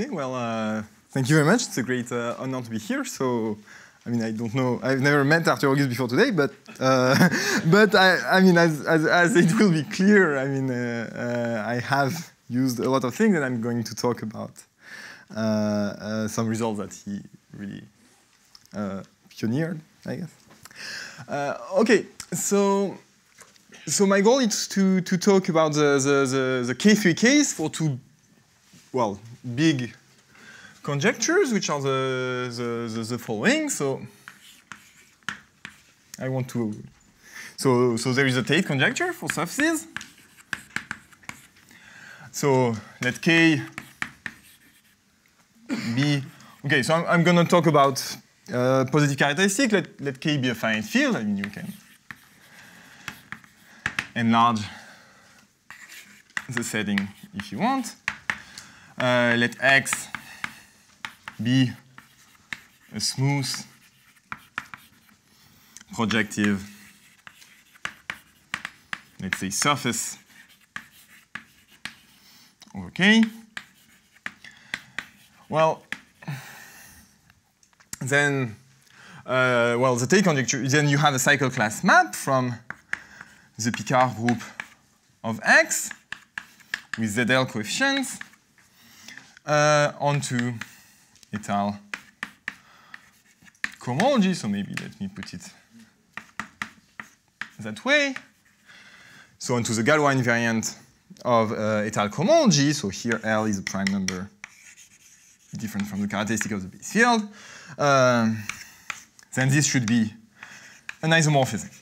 Okay, well, uh, thank you very much. It's a great uh, honor to be here. So, I mean, I don't know, I've never met Arthur Ogus before today, but uh, but I, I mean, as, as, as, it will be clear, I mean, uh, uh, I have used a lot of things, and I'm going to talk about uh, some results that he really pioneered, I guess. okay, so so my goal is to, to talk about the, the, the, the K3 case for two, well, big conjectures, which are the, the, the, the following. So I want to, so, so there is a Tate conjecture for surfaces. So let K be, okay, so I'm, I'm going to talk about uh, positive characteristic. Let, let K be a finite field. I mean, you can enlarge the setting if you want. Uh, let X be a smooth projective, let's say surface K. Well, then, uh, well, the Tate conjecture, then you have a cycle class map from the Picard group of X with ZL coefficients uh, onto étale cohomology. So maybe let me put it that way. So onto the Galois invariant of uh, étale cohomology. So here L is a prime number different from the characteristic of the base field. Uh, then this should be an isomorphism.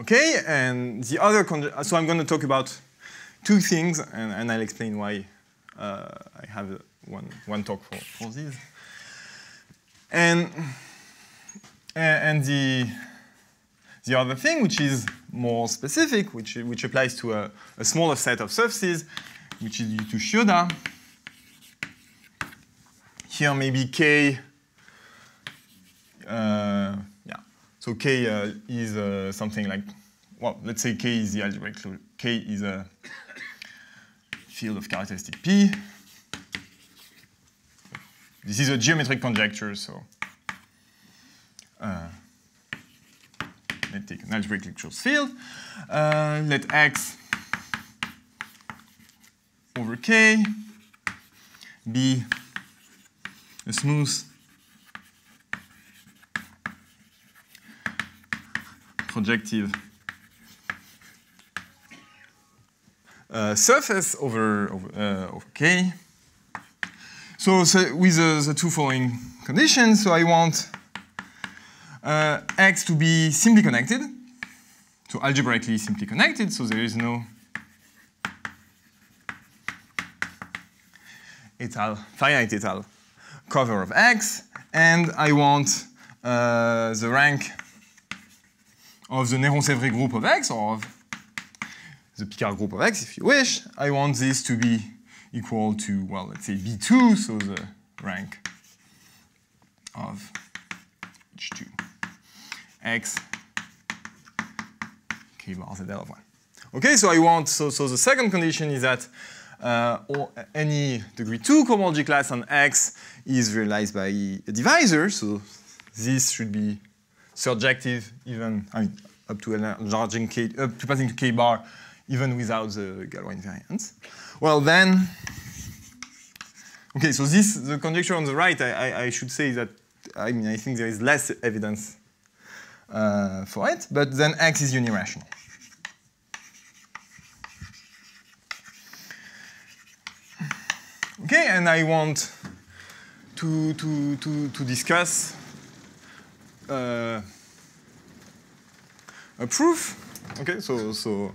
Okay, and the other, so I'm going to talk about two things, and, and I'll explain why uh, I have one, one talk for, for these. And, and the, the other thing, which is more specific, which, which applies to a, a smaller set of surfaces, which is due to Shioda. Here maybe K uh, so K uh, is uh, something like, well, let's say K is the algebraic K is a field of characteristic P. This is a geometric conjecture, so uh, let's take an algebraically closed field. Uh, let X over K be a smooth projective uh, surface over, over, uh, K. So, so with the, the, two following conditions, so I want uh, X to be simply connected, so algebraically simply connected, so there is no étale, finite étale cover of X, and I want uh, the rank of the Néron-Severi group of X, or of the Picard group of X, if you wish, I want this to be equal to, well, let's say B2, so the rank of H2 X K bar ZL of 1. Okay, so I want, so, so the second condition is that uh, any degree 2 cohomology class on X is realized by a divisor, so this should be surjective even, I mean, up to enlarging K, up to passing to K bar, even without the Galois invariance. Well, then, okay, so this, the conjecture on the right, I, I, I should say that, I mean, I think there is less evidence uh, for it, but then X is unirational. Okay, and I want to, to, to, to discuss uh, a proof. Okay, so so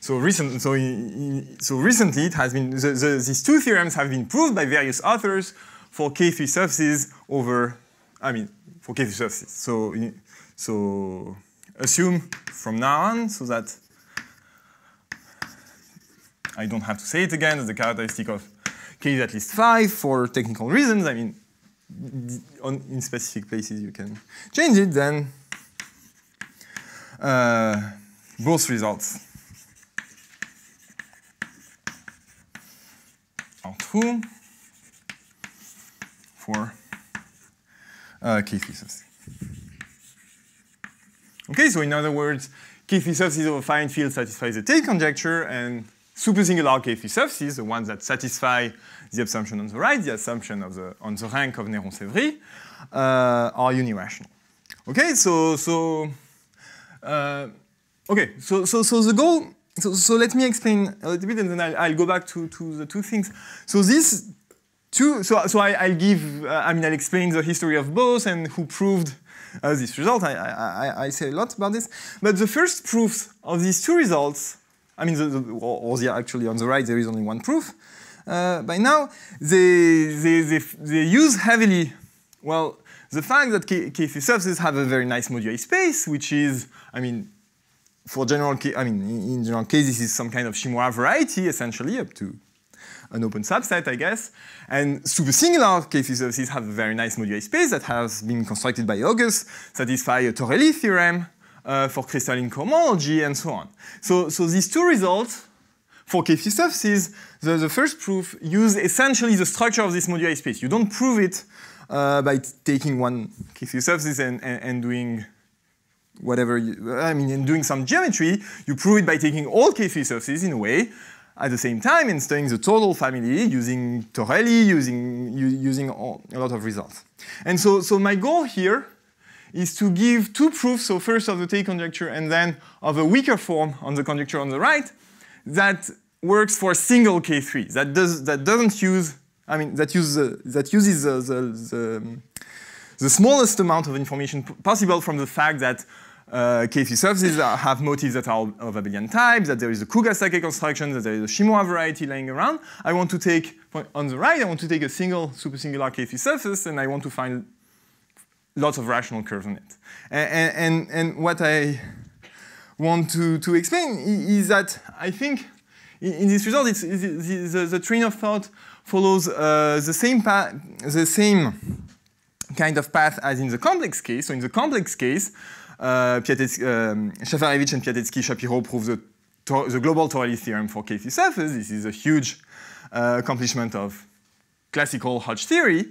so recent so in, so recently it has been the, the, these two theorems have been proved by various authors for K3 surfaces over I mean for K3 surfaces. So so assume from now on so that I don't have to say it again as the characteristic of K is at least 5 for technical reasons. I mean, on, in specific places you can change it, then uh, both results. Are true for uh, key thesis. Okay, so in other words, key thesis of a finite field satisfies the Tate conjecture, and supersingular key theses, the ones that satisfy the assumption on the right, the assumption of the, on the rank of Néron-Severi, uh, are unirational. Okay, so so uh, okay, so so so the goal. So, so let me explain a little bit, and then I'll, I'll go back to, to the two things. So this two. So so I, will give. Uh, I mean, I'll explain the history of both and who proved uh, this result. I, I, I say a lot about this, but the first proofs of these two results. I mean, the, the, or, or the, actually on the right there is only one proof. Uh, by now, they, they, they, they use heavily, well, the fact that K3 surfaces have a very nice moduli space, which is, I mean, for general, I mean, in general case, this is some kind of Shimura variety, essentially, up to an open subset, I guess. And supersingular K3 surfaces have a very nice moduli space that has been constructed by Ogus, satisfy a Torelli theorem uh, for crystalline cohomology, and so on. So, so these two results for K3 surfaces, the, the first proof use essentially the structure of this moduli space. You don't prove it uh, by taking one K3 surfaces and, and, and doing whatever, you, I mean, and doing some geometry, you prove it by taking all K3 surfaces in a way, at the same time and studying the total family using Torelli, using, using all, a lot of results. And so, so my goal here is to give two proofs, so first of the Tate conjecture and then of a weaker form on the conjecture on the right, that works for a single K3, that, does, that doesn't use I mean, that, use, uh, that uses the, the, the, smallest amount of information possible from the fact that uh, K3 surfaces have motifs that are of abelian type, that there is a Kuga-Satake construction, that there is a Shimura variety lying around. I want to take, on the right, I want to take a single supersingular K3 surface, and I want to find lots of rational curves on it. And, and, and what I want to, to explain is that I think in, this result, it's, it's the, the, the train of thought follows uh, the same path, the same kind of path as in the complex case. So in the complex case, uh, um, Shafarevich and Piatetski-Shapiro prove the, the global Torelli theorem for K3 surface. This is a huge uh, accomplishment of classical Hodge theory.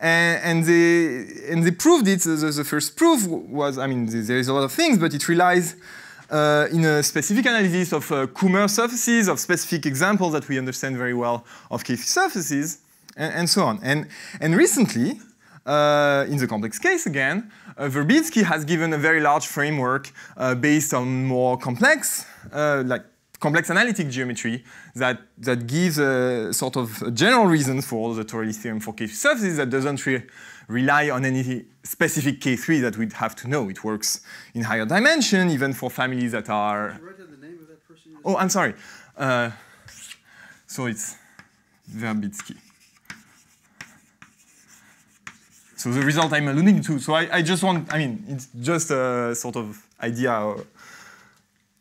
And, and, they, and they proved it. The, the, first proof was, I mean, there is a lot of things, but it relies uh, in a specific analysis of uh, Kummer surfaces, of specific examples that we understand very well of K3 surfaces, and, and, so on. And, and recently, uh, in the complex case again, uh, Verbitsky has given a very large framework uh, based on more complex, uh, like complex analytic geometry that, that gives a sort of general reasons for the Torelli theorem for K3 surfaces that doesn't re rely on any specific K3 that we'd have to know. It works in higher dimension, even for families that are. Oh, I'm sorry. Uh, so it's Verbitsky. So the result I'm alluding to, so I, I, just want, I mean, it's just a sort of idea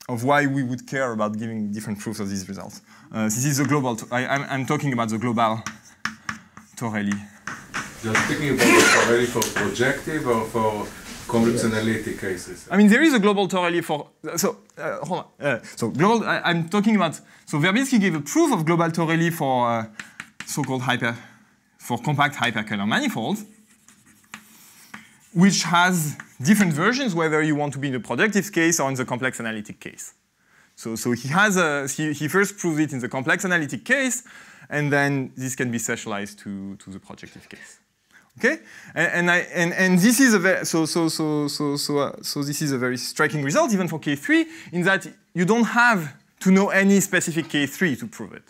of why we would care about giving different proofs of these results. Uh, this is the global, I, am talking about the global Torelli you're speaking about the Torelli for projective or for complex yes. analytic cases? I mean, there is a global Torelli for, so, uh, hold on. Uh, so global, I, am talking about, so Verbitsky gave a proof of global Torelli for uh, so-called hyper, for compact hyperkähler manifolds, which has different versions whether you want to be in the projective case or in the complex analytic case. So, so he has a, he, he first proved it in the complex analytic case, and then this can be specialized to, to the projective case. Okay, and, and, I, and, and this is a very, so so so so so uh, so this is a very striking result even for K3 in that you don't have to know any specific K3 to prove it.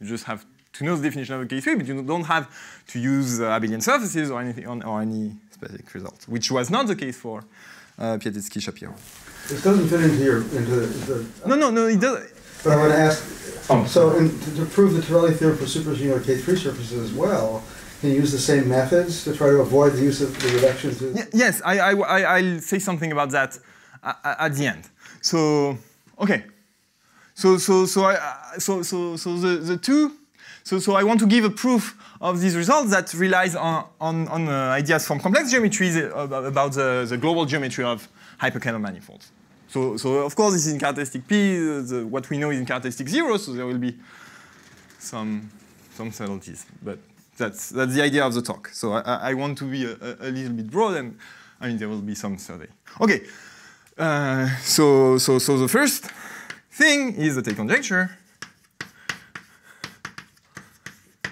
You just have to know the definition of a K3, but you don't have to use uh, abelian surfaces or anything on, or any specific result, which was not the case for uh, Piatetski-Shapiro. This doesn't fit into your into the. the no, no, no, it doesn't. But I want to ask. Oh. So, in, to, to prove the Torelli theorem for supersingular K3 surfaces as well, use the same methods to try to avoid the use of the reductions? yes, I, I, I'll say something about that at the end. So, okay. So, so, so, I, so, so, so the, the two, so, so I want to give a proof of these results that relies on, on, on uh, ideas from complex geometries about the, the global geometry of hyperkähler manifolds. So, so of course, this is in characteristic P. The, what we know is in characteristic zero, so there will be some some subtleties, but that's that's the idea of the talk. So I, I want to be a, a, little bit broad, and I mean there will be some survey. Okay, uh, so so so the first thing is the Tate conjecture.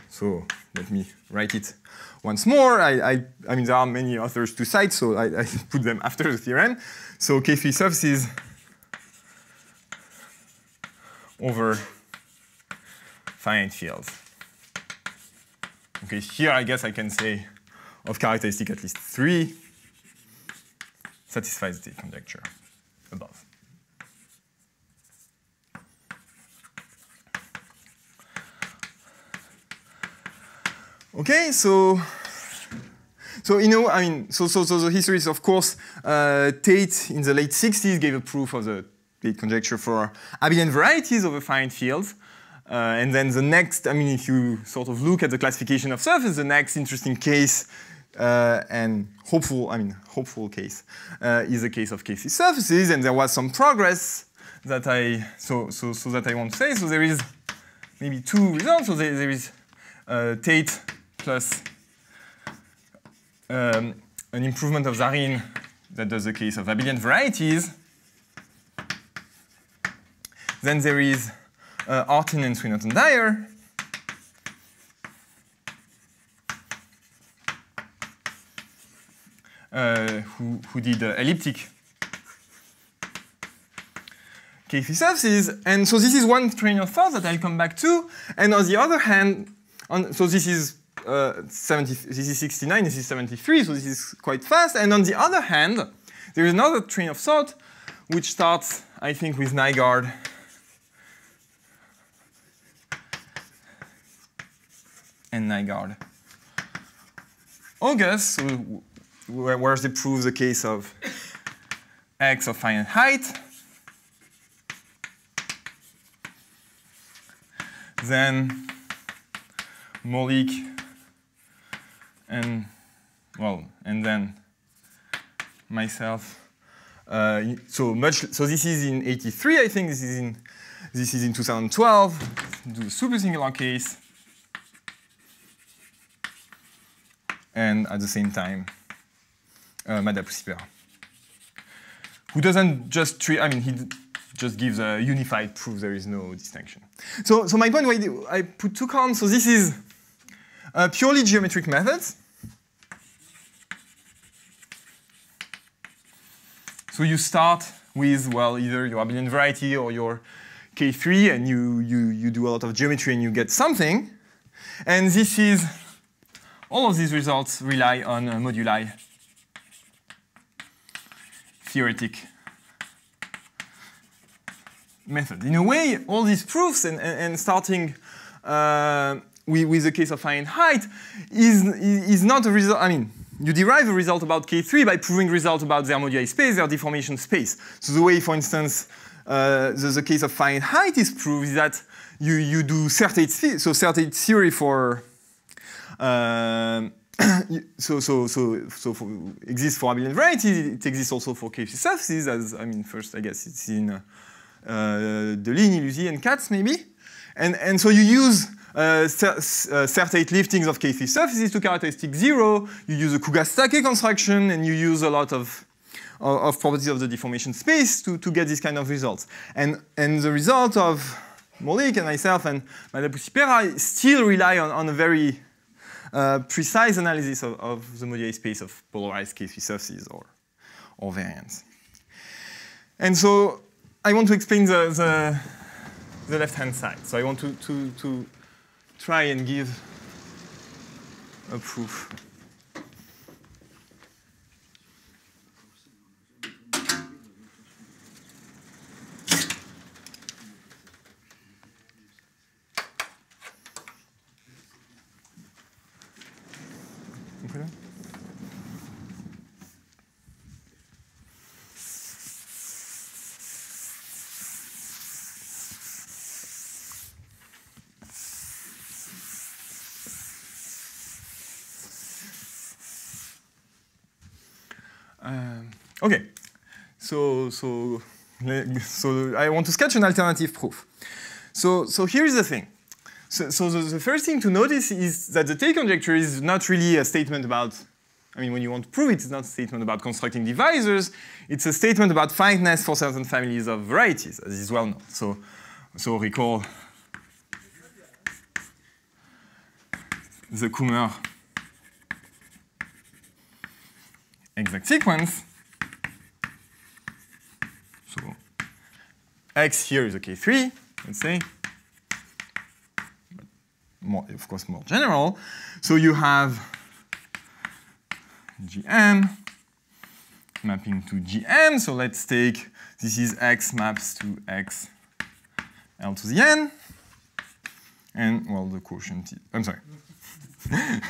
So let me write it once more. I, I, I mean, there are many authors to cite, so I, I put them after the theorem. So K3 surfaces over finite fields. Okay, here I guess I can say of characteristic at least three satisfies the conjecture above. Okay, so so you know, I mean, so so so the history is of course uh, Tate in the late 60s gave a proof of the Tate conjecture for abelian varieties over finite fields. Uh, and then the next, I mean, if you sort of look at the classification of surfaces, the next interesting case uh, and hopeful, I mean, hopeful case uh, is the case of K3 surfaces. And there was some progress that I, so, so, so that I want to say. So there is maybe two results. So there, there is uh, Tate plus um, an improvement of Zarhin that does the case of abelian varieties. Then there is uh, Artin and Swinnerton Dyer. Uh, who, who did uh, elliptic K3 surfaces. And so this is one train of thought that I'll come back to. And on the other hand, on, so this is uh, 70, this is 69, this is 73, so this is quite fast. And on the other hand, there is another train of thought which starts, I think, with Nygaard and Nygaard. Ogus, where, they prove the case of x of finite height. Then Maulik and well, and then myself. Uh, so much. So this is in '83, I think. This is in this is in 2012. Do a super singular case. And at the same time, uh, Madapusi Pera, who doesn't just treat, I mean, he just gives a unified proof there is no distinction. So, so my point, I put two columns. So this is uh, purely geometric methods. So you start with, well, either your abelian variety or your K3, and you, you, you do a lot of geometry and you get something. And this is all of these results rely on a moduli theoretic method. In a way, all these proofs and, and, and starting uh, with, with, the case of finite height is, is not a result, I mean, you derive a result about K3 by proving result about their moduli space, their deformation space. So the way, for instance, uh, the, the, case of finite height is proved is that you, you do certain, so Serre-Tate theory for um, so, so, so, so for, exists for abelian varieties. It exists also for K3 surfaces. As I mean, first I guess it's in uh, Deligne, Illusie, and Katz maybe. And and so you use uh, uh, liftings of K3 surfaces to characteristic zero. You use a Kuga-Satake construction, and you use a lot of of properties of the deformation space to, to get this kind of results. And and the result of Maulik and myself and Madapusi Pera still rely on, on a very uh, Uh, precise analysis of, of, the moduli space of polarized K3 surfaces or, or variants. And so I want to explain the, the, the left-hand side. So I want to, to, to try and give a proof. Um, okay, so so I want to sketch an alternative proof. So so here is the thing. so, so the, the first thing to notice is that the Tate conjecture is not really a statement about, I mean, when you want to prove it, it's not a statement about constructing divisors. It's a statement about finiteness for certain families of varieties, as is well known. So, so recall the Kummer exact sequence. So X here is a K3, let's say. More, of course, more general. So you have Gm mapping to Gm. So let's take, this is X maps to X L to the N. And, well, the quotient, I'm sorry.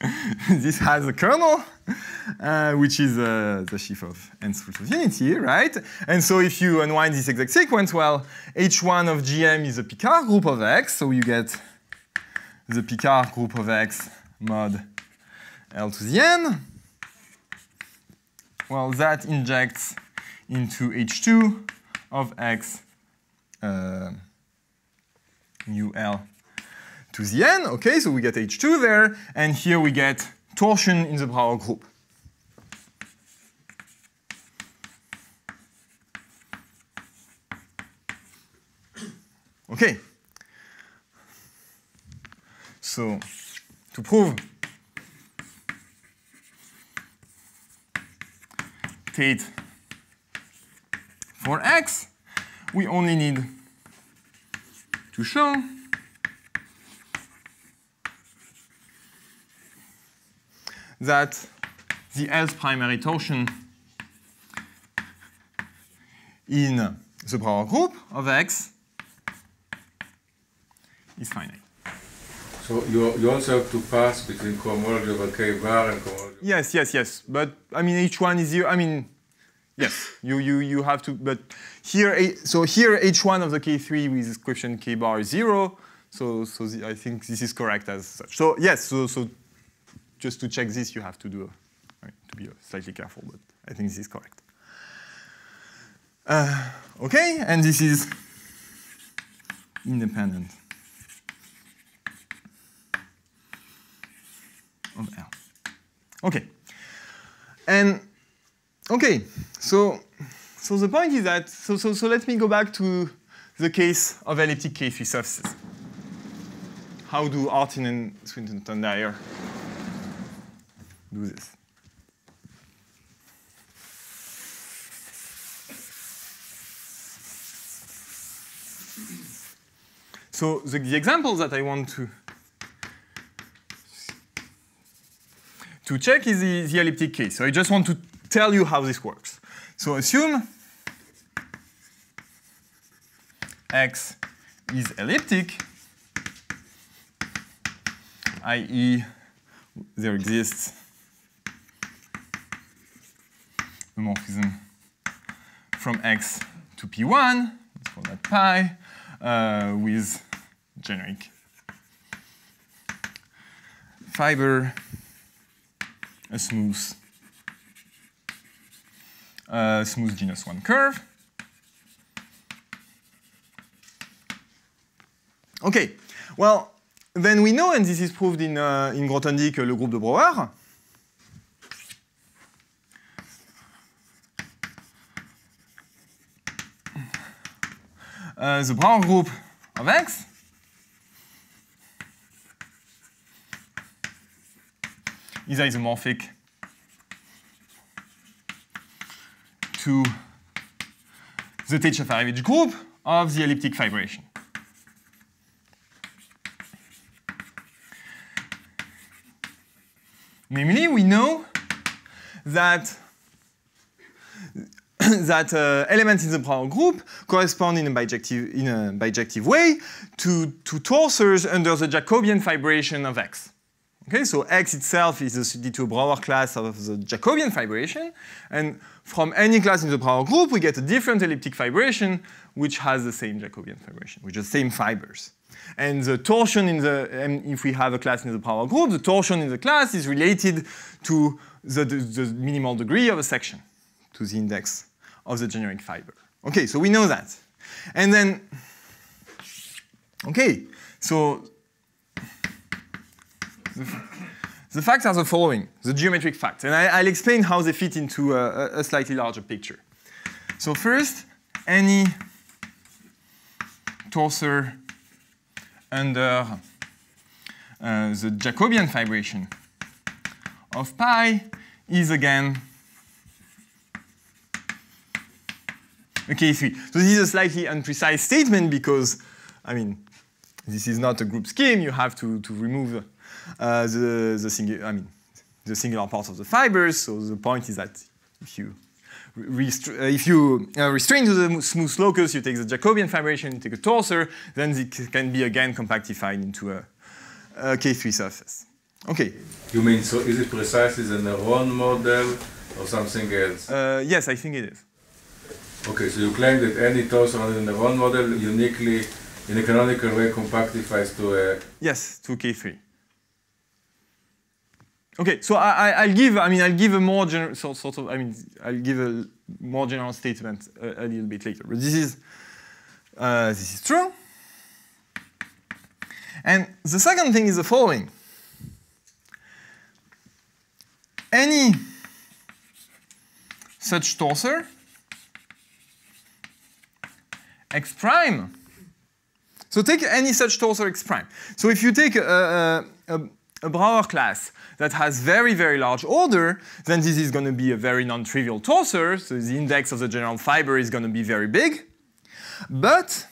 this has a kernel, uh, which is uh, the sheaf of nth root of unity, right? And so if you unwind this exact sequence, well, H1 of Gm is a Picard group of X, so you get the Picard group of X mod L to the N. Well, that injects into H2 of X uh, mu L to the n. Okay, so we get H2 there, and here we get torsion in the Brauer group. Okay. So, to prove Tate for x, we only need to show that the L's primary torsion in the Brauer group of X is finite. So you, you also have to pass between cohomology over K bar and cohomology. Yes, yes, yes. But I mean, each one is zero. I mean, yes, you, you, you have to. But here, so here, H1 of the K3 with this coefficient K bar is zero. So, so the, I think this is correct as such. So yes, so, so just to check this, you have to do a, right, to be slightly careful, but I think this is correct. Uh, okay, and this is independent of L. Okay, and okay, so so the point is that so so so let me go back to the case of elliptic K3 surfaces. How do Artin and Swinnerton Dyer do this. So the, the that I want to to check is the, the elliptic case. So I just want to tell you how this works. So assume x is elliptic, i.e. there exists a morphism from x to p1, let's call that pi, uh, with generic fiber, a smooth, uh, smooth genus 1 curve. Okay, well, then we know, and this is proved in, uh, in Grothendieck, le groupe de Brauer, Äh, the Brauer group. Of X is isomorphic. To the Tate-Shafarevich group of the elliptic fibration. Namely, we know that that uh, elements in the Brauer group correspond in a bijective, in a bijective way to, to torsors under the Jacobian fibration of X. Okay, so X itself is a D2 Brauer class of the Jacobian fibration, and from any class in the Brauer group, we get a different elliptic fibration which has the same Jacobian fibration, which is the same fibers. And the torsion in the, and if we have a class in the Brauer group, the torsion in the class is related to the, the, the minimal degree of a section, to the index of the generic fiber. Okay, so we know that. And then, okay, So the, the facts are the following, the geometric facts. And I, will explain how they fit into a, a slightly larger picture. So first, any torsor under uh, the Jacobian fibration of pi is again a K3. So this is a slightly unprecise statement because, I mean, this is not a group scheme. You have to, to remove uh, the, the, singular, I mean, the singular parts of the fibers. So the point is that if you uh, if you uh, restrain to the smooth locus, you take the Jacobian fibration, you take a torsor, then it can be again compactified into a, a K3 surface. Okay. You mean, so is it precisely the Néron model or something else? Uh, yes, I think it is. Okay, so you claim that any torsor on the Néron model uniquely, in a canonical way, compactifies to a... Yes, to K3. Okay, so I, will give, I mean, I'll give a more general, sort, sort of, I mean, I'll give a more general statement a, a little bit later. But this is, uh, this is true. And the second thing is the following. Any such torsor, x prime, so take any such torsor x prime. So if you take a, a, a Brauer class that has very, very large order, then this is going to be a very non-trivial torsor, so the index of the general fiber is going to be very big. But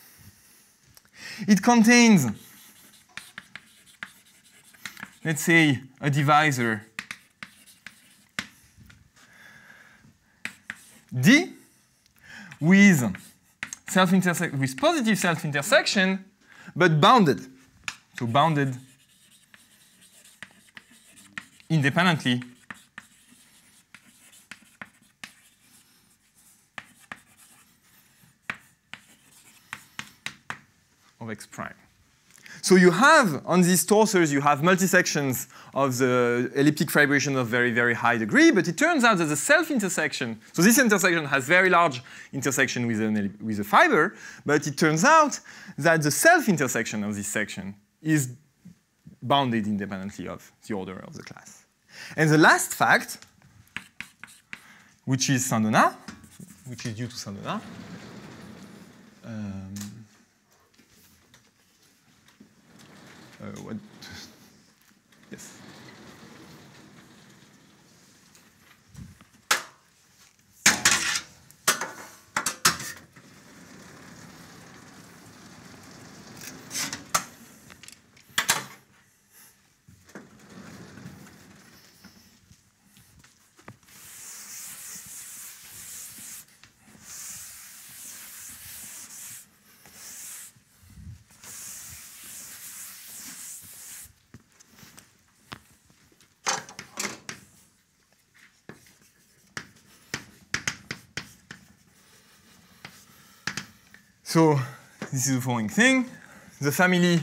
it contains, let's say, a divisor D with self with positive self-intersection, but bounded. So bounded independently of x prime. So you have, on these torsors, you have multisections of the elliptic fibration of very, very high degree, but it turns out that the self-intersection, so this intersection has very large intersection with, an, with a fiber, but it turns out that the self-intersection of this section is bounded independently of the order of the class. And the last fact, which is Saint-Donat, which is due to Saint-Donat, um, what, So this is the following thing. The family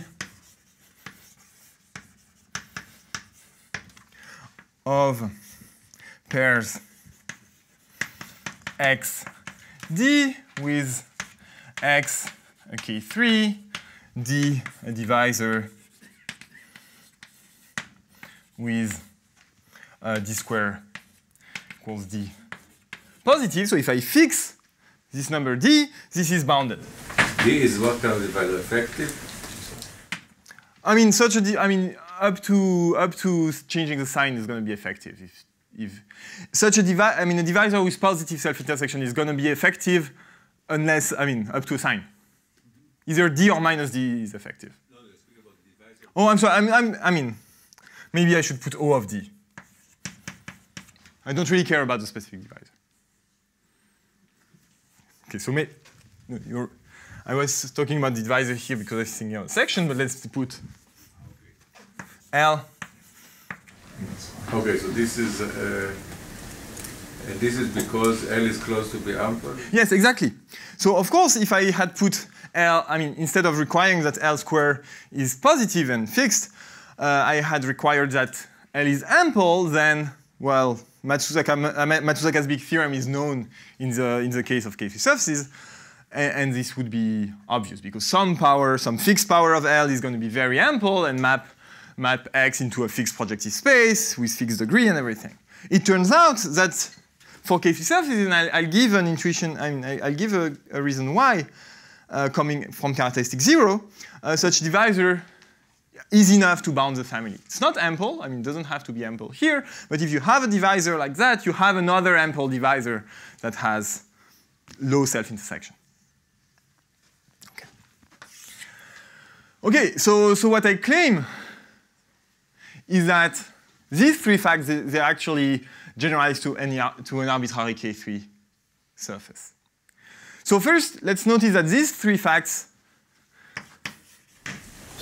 of pairs x d with x a k3, d a divisor with uh, d square equals d positive. So if I fix this number d, this is bounded. D is what kind of divisor effective? I mean, such a, I mean, up to up to changing the sign is going to be effective. If, if such a divisor, I mean, a divisor with positive self-intersection is going to be effective unless, I mean, up to a sign. Either D or minus D is effective. No, oh, I'm sorry. I'm, I'm, I mean, maybe I should put O of D. I don't really care about the specific divisor. Okay, so may, I was talking about the divisor here because I was thinking of section, but let's put L. Okay, so this is uh, and this is because L is close to be ample? Yes, exactly. So of course, if I had put L, I mean, instead of requiring that L square is positive and fixed, uh, I had required that L is ample, then, well, Matsusaka, Matsusaka's big theorem is known in the, in the case of K3 surfaces. and, and this would be obvious because some power, some fixed power of L is going to be very ample and map, map X into a fixed projective space with fixed degree and everything. It turns out that for K3 surfaces, and I'll, I'll give an intuition, I mean, I, will give a, a, reason why, uh, coming from characteristic zero, uh, such divisor is enough to bound the family. It's not ample, I mean, it doesn't have to be ample here, but if you have a divisor like that, you have another ample divisor that has low self-intersection. Okay. Okay, so, so what I claim is that these three facts, they, they actually generalize to, any, to an arbitrary K3 surface. So first, let's notice that these three facts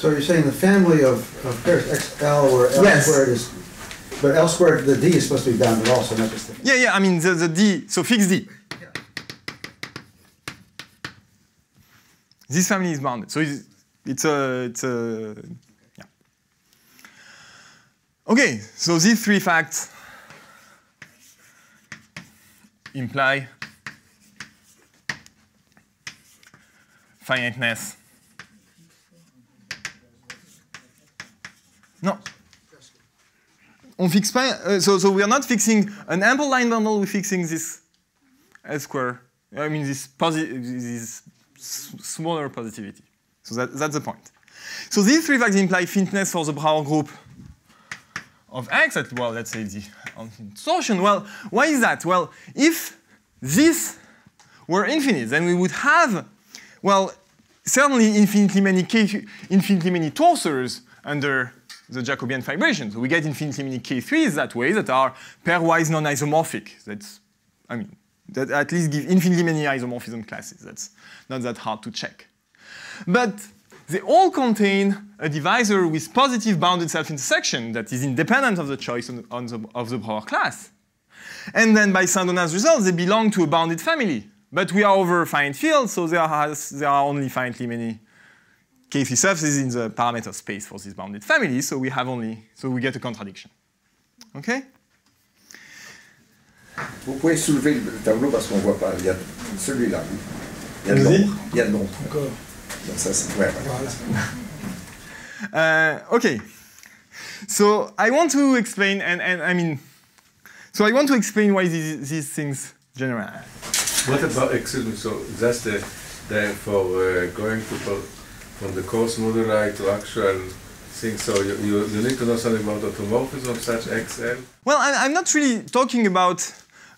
so you're saying the family of, of pairs XL where L yes. squared is, but L squared, the D is supposed to be bounded also, not just the. Yeah, yeah, I mean the, the D, so fixed D. Yeah. This family is bounded. So it's, it's a, it's a, yeah. Okay, so these three facts imply finiteness Non. On pas. Uh, so, so we are not fixing an ample line bundle. We're fixing this S square. I mean this, this smaller positivity. So that, that's the point. So these three facts imply finiteness for the Brauer group of X at, well, let's say the torsion. Well, why is that? Well, if this were infinite, then we would have, well, certainly infinitely many, infinitely many torsors under the Jacobian fibration. So we get infinitely many K3s that way that are pairwise non-isomorphic. That's, I mean, that at least give infinitely many isomorphism classes. That's not that hard to check. But they all contain a divisor with positive bounded self-intersection that is independent of the choice on, on the, of the Brauer class. And then by Saint-Donat's result, they belong to a bounded family. But we are over a finite field, so there, has, there are only finitely many K3 surfaces in the parameter space for this bounded family, so we have only, so we get a contradiction. Okay? Vous pouvez soulever le tableau parce qu'on ne voit pas. Il y a celui-là. Il y a de l'ombre. Il y a de l'ombre. Encore. Donc ça, c'est. Ouais, voilà. uh, okay. So I want to explain, and, and I mean, so I want to explain why these, these things generalize. What about, excuse me, so that's the, the for uh, going to from the coarse moduli to actual things. So you, you, you, need to know something about automorphism of such XL. Well, I, am not really talking about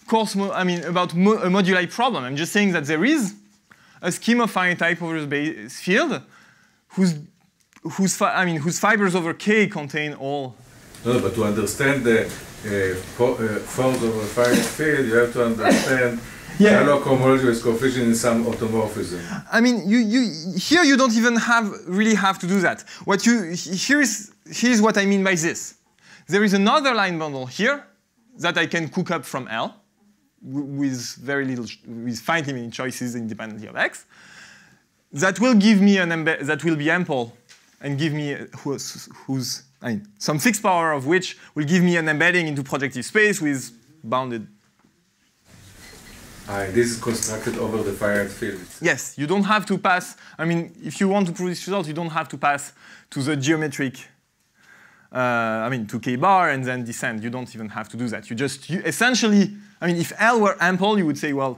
coarse, I mean, about mo a moduli problem. I'm just saying that there is a scheme of finite type over the base field whose, whose, I mean, whose fibers over K contain all. No, but to understand the uh, uh, forms of a finite field, you have to understand yeah. Sherlock homology is coefficient in some automorphism. I mean, you, you, here you don't even have really have to do that. What you here's here's what I mean by this. There is another line bundle here that I can cook up from L with very little with finitely many choices independently of x. That will give me an embed that will be ample and give me whose, whose I mean, some fixed power of which will give me an embedding into projective space with bounded This is constructed over the finite field. Yes, you don't have to pass, I mean, if you want to prove this result, you don't have to pass to the geometric, uh, I mean, to k bar and then descend. You don't even have to do that. You just, you essentially, I mean, if L were ample, you would say, well,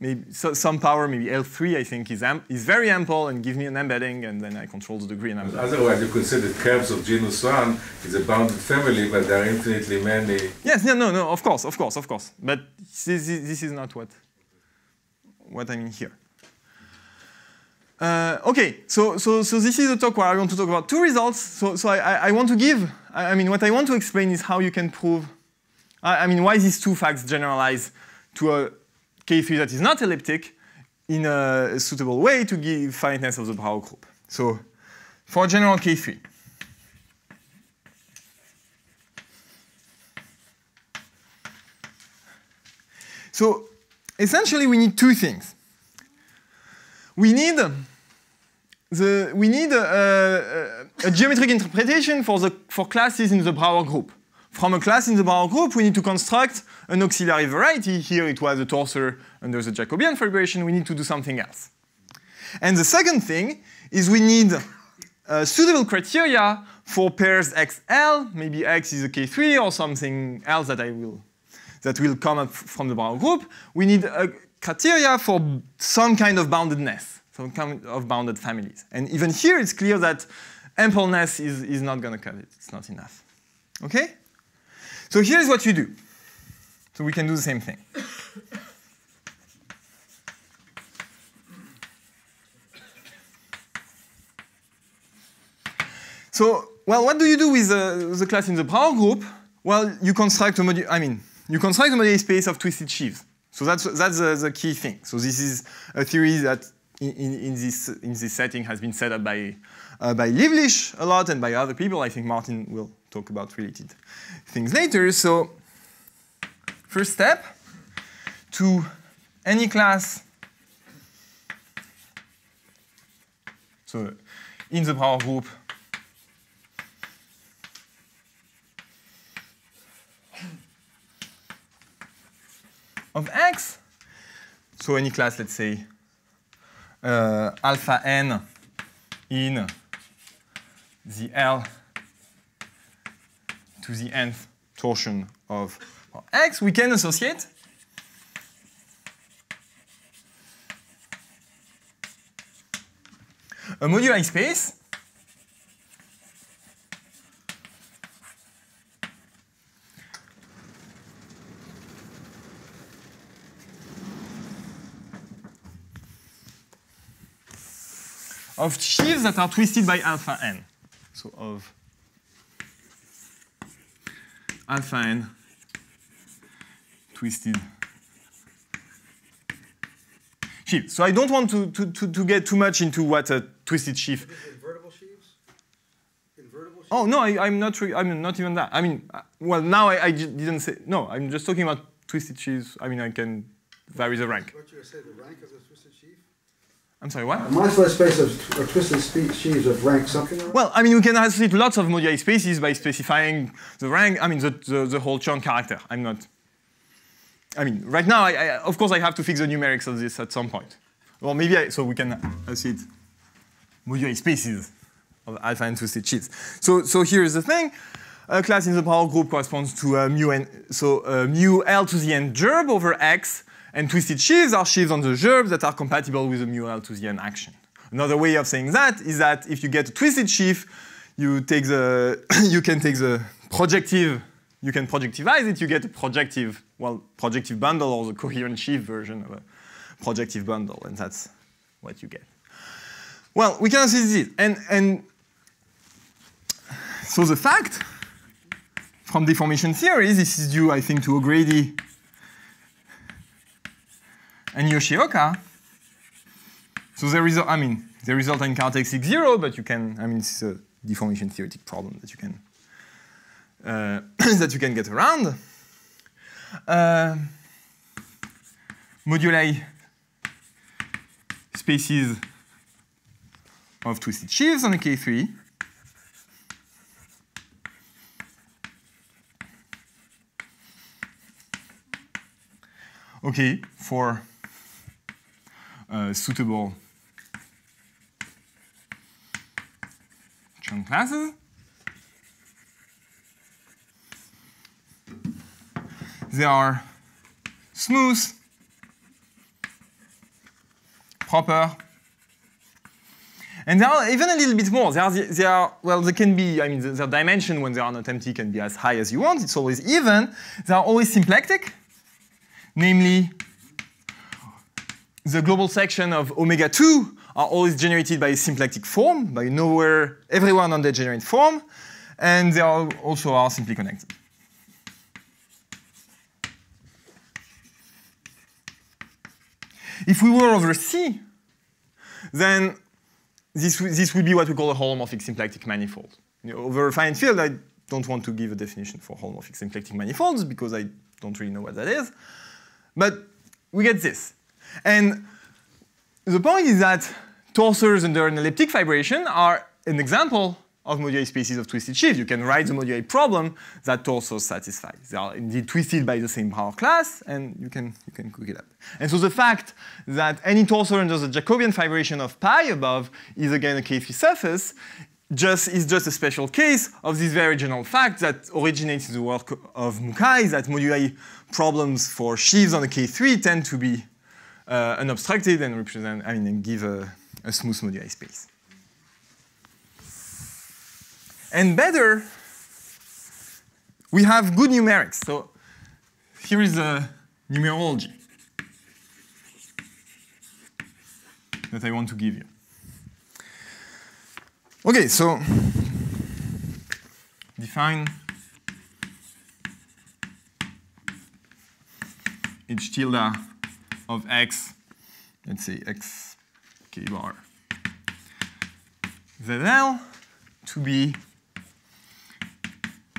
maybe so, some power, maybe L3, I think, is, is very ample and give me an embedding, and then I control the degree. And I'm Otherwise, you consider curves of genus 1 is a bounded family, but there are infinitely many. Yes, no, no, no, of course, of course, of course. But this, this is not what, what I mean here. Uh, okay, so, so, so this is a talk where I want to talk about two results. So, so I, I want to give, I, I mean, what I want to explain is how you can prove, I, I mean, why these two facts generalize to a K3 that is not elliptic in a suitable way to give finiteness of the Brauer group. So for general K3, So essentially we need two things. We need the we need a, a, a, geometric interpretation for the for classes in the Brauer group. From a class in the Brauer group, we need to construct an auxiliary variety. Here it was a torsor under the Jacobian fibration. We need to do something else. And the second thing is we need suitable criteria for pairs XL. Maybe X is a K3 or something else that I will that will come up from the Brauer group. We need a criteria for some kind of boundedness, some kind of bounded families. And even here, it's clear that ampleness is, is not going to cut it. It's not enough. Okay? So here's what you do. So we can do the same thing. So, well, what do you do with uh, the class in the Brauer group? Well, you construct a module, I mean, you construct a moduli space of twisted sheaves. So that's, that's the, the, key thing. So this is a theory that in, in, this, in this setting has been set up by, uh, by Lieblich a lot and by other people. I think Martin will talk about related things later. So first step, to any class, so in the Brauer group, of x. So any class, let's say, uh, alpha n in the L to the nth torsion of x, we can associate. A moduli space of sheaves that are twisted by alpha n. So of alpha n twisted sheaf. So I don't want to, to, to, to, get too much into what a twisted sheaf. Invertible sheaves? Invertible sheaves? Oh no, I, am not. I'm not even that. I mean, uh, well, now I, I didn't say. No, I'm just talking about twisted sheaves. I mean, I can vary the rank. What you say, the rank of the twisted sheaf? I'm sorry, what? A moduli space of, twisted sheaves of rank something? Well, I mean, we can associate lots of moduli spaces by specifying the rank, I mean, the, the, the whole Chern character. I'm not, I mean, right now, I, I, of course, I have to fix the numerics of this at some point. Well, maybe I, so we can associate moduli spaces of alpha and twisted sheaves. So, so here's the thing. A class in the Brauer group corresponds to uh, mu n, so uh, mu L to the n gerbe over X and twisted sheaves are sheaves on the gerbes that are compatible with the mu L to the n action. Another way of saying that is that if you get a twisted sheaf, you take the you can take the projective, you can projectivize it, you get a projective, well, projective bundle or the coherent sheaf version of a projective bundle, and that's what you get. Well, we can see this, and and so the fact from deformation theory, this is due, I think, to O'Grady and Yoshioka. So the result, I mean, the result in characteristic zero, but you can, I mean, it's a deformation theoretic problem that you can uh, that you can get around. Uh, moduli spaces of twisted sheaves on a K3. Okay, for Uh, suitable Chern classes. They are smooth, proper, and they are even a little bit more. They are, they are, well, they can be, I mean, their dimension when they are not empty can be as high as you want. It's always even. They are always symplectic, namely the global section of omega 2 are always generated by a symplectic form, by nowhere, everyone on the degenerate form, and they are also are simply connected. If we were over C, then this, this would be what we call a holomorphic symplectic manifold. You know, over a finite field, I don't want to give a definition for holomorphic symplectic manifolds because I don't really know what that is. But we get this. And the point is that torsors under an elliptic fibration are an example of moduli spaces of twisted sheaves. You can write the moduli problem that torsors satisfy. They are indeed twisted by the same Brauer class, and you can, you can cook it up. And so the fact that any torsor under the Jacobian fibration of pi above is again a K3 surface just is just a special case of this very general fact that originates in the work of Mukai, that moduli problems for sheaves on a K3 tend to be uh, unobstructed and represent, I mean, and give a, a smooth moduli space. And better, we have good numerics. So here is a numerology that I want to give you. Okay, so define h tilde of x, let's say x k bar. Zl to be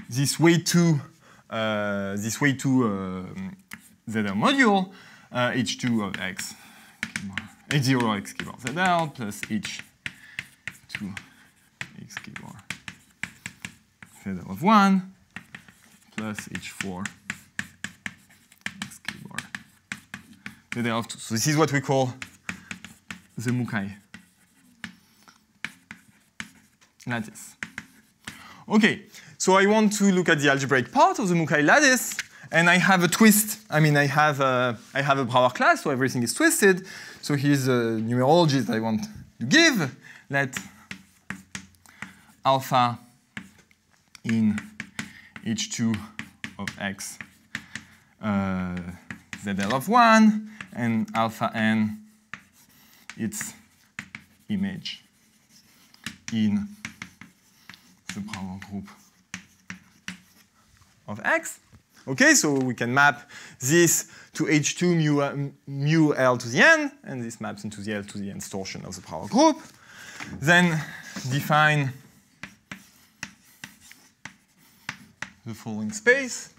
this way to uh, this way to uh, zl module uh, h2 of x h0 x k bar. Zl plus h2 x k bar. Zl of 1 plus h4 zl of 2. So this is what we call the Mukai lattice. Okay, so I want to look at the algebraic part of the Mukai lattice, and I have a twist. I mean, I have a, I have a Brauer class, so everything is twisted. So here's the numerology that I want to give. Let alpha in h2 of x uh, zl of 1 and alpha n its image in the Brauer group of x. Okay, so we can map this to h2 mu, mu l to the n, and this maps into the l to the n torsion of the Brauer group. Then define the following space.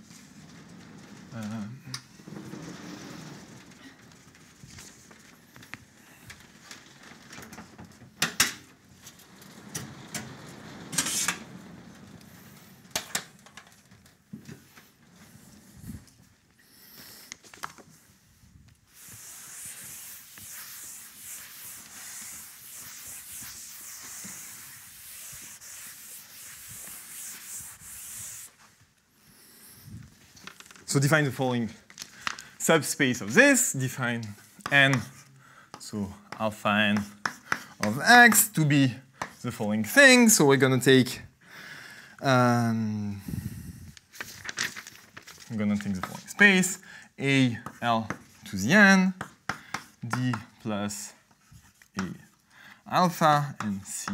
Um, So define the following subspace of this, define n, so alpha n of x to be the following thing. So we're going to take, um, I'm going to take the following space, a l to the n, d plus a alpha and c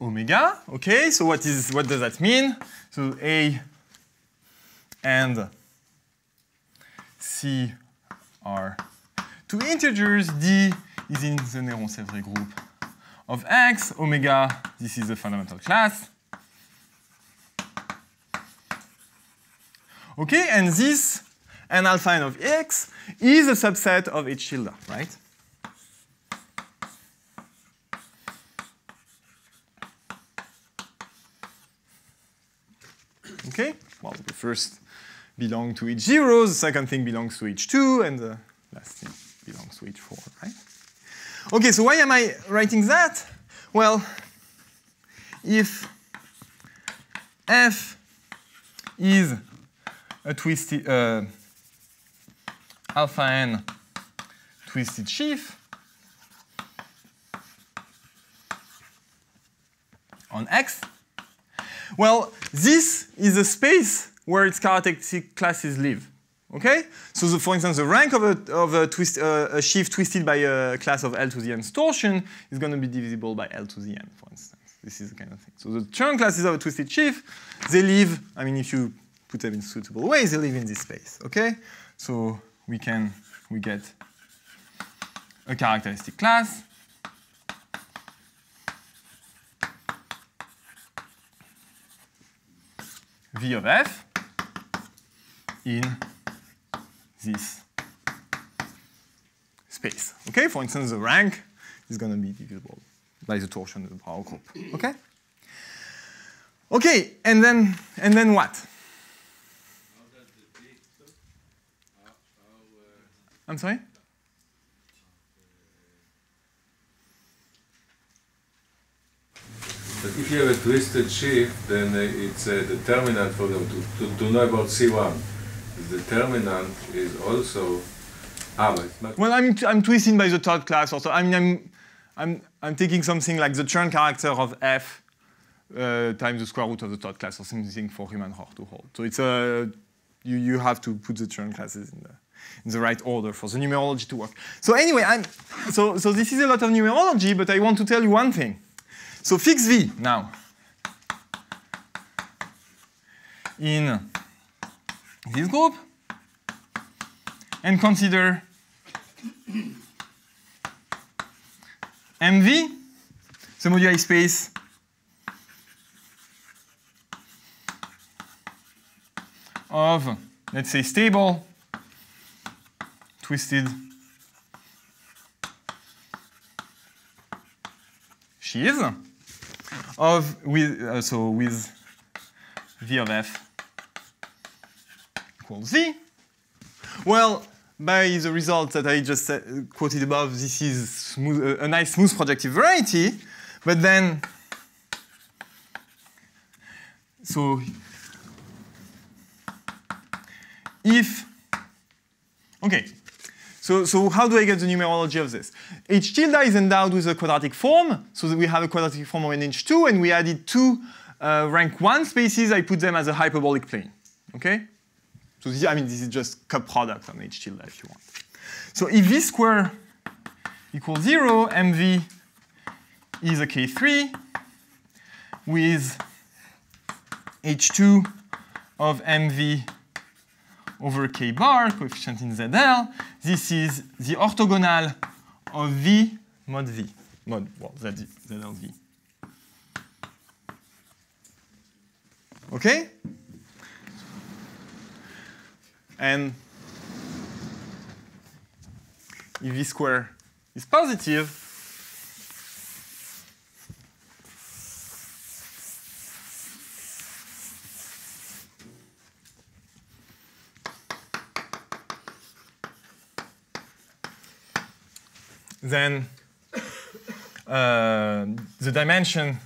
omega. Okay, so what is what does that mean? So a and C are two integers. D is in the Néron-Severi group of X. Omega, this is the fundamental class. Okay, and this n alpha of X is a subset of H tilde, right? Okay, well, the first belong to H0, the second thing belongs to H2, and the last thing belongs to H4, right? Okay, so why am I writing that? Well, if F is a twisted uh, alpha n twisted sheaf on X, well, this is a space where its characteristic classes live. Okay? So, the, for instance, the rank of a, of a, twist, uh, a sheaf twisted by a class of L to the n torsion is going to be divisible by L to the n, for instance. This is the kind of thing. So, the Chern classes of a twisted sheaf, they live, I mean, if you put them in suitable ways, they live in this space. Okay? So, we can, we get a characteristic class. V of f in this space. Okay, for instance, the rank is going to be divisible by the torsion of the Brauer group. Okay? Okay, and then and then what? I'm sorry? But if you have a twisted sheaf, then uh, it's a determinant for them to, to, to know about C1. The determinant is also ah, Well, I'm, I'm twisting by the Todd class also. I mean, I'm, I'm, I'm taking something like the Chern character of f uh, times the square root of the Todd class or something for Riemann-Roch to hold. So it's a, you, you have to put the Chern classes in the, in the right order for the numerology to work. So anyway, I'm, so, so this is a lot of numerology, but I want to tell you one thing. So fix V now. In this group and consider MV, the moduli space of, let's say, stable, twisted sheaves of with uh, so with v of f equals z. Well, by the result that I just quoted above, this is smooth, uh, a nice smooth projective variety. But then, so if, okay, so, so how do I get the numerology of this? H tilde is endowed with a quadratic form, so that we have a quadratic form of an H2, and we added two uh, rank 1 spaces, I put them as a hyperbolic plane, okay? So this, I mean, this is just cup product on H tilde if you want. So if V square equals 0, MV is a K3 with H2 of MV over K bar, coefficient in ZL. This is the orthogonal of V mod V. Mod, well, ZL V. Okay? And if V square is positive, then uh, the dimension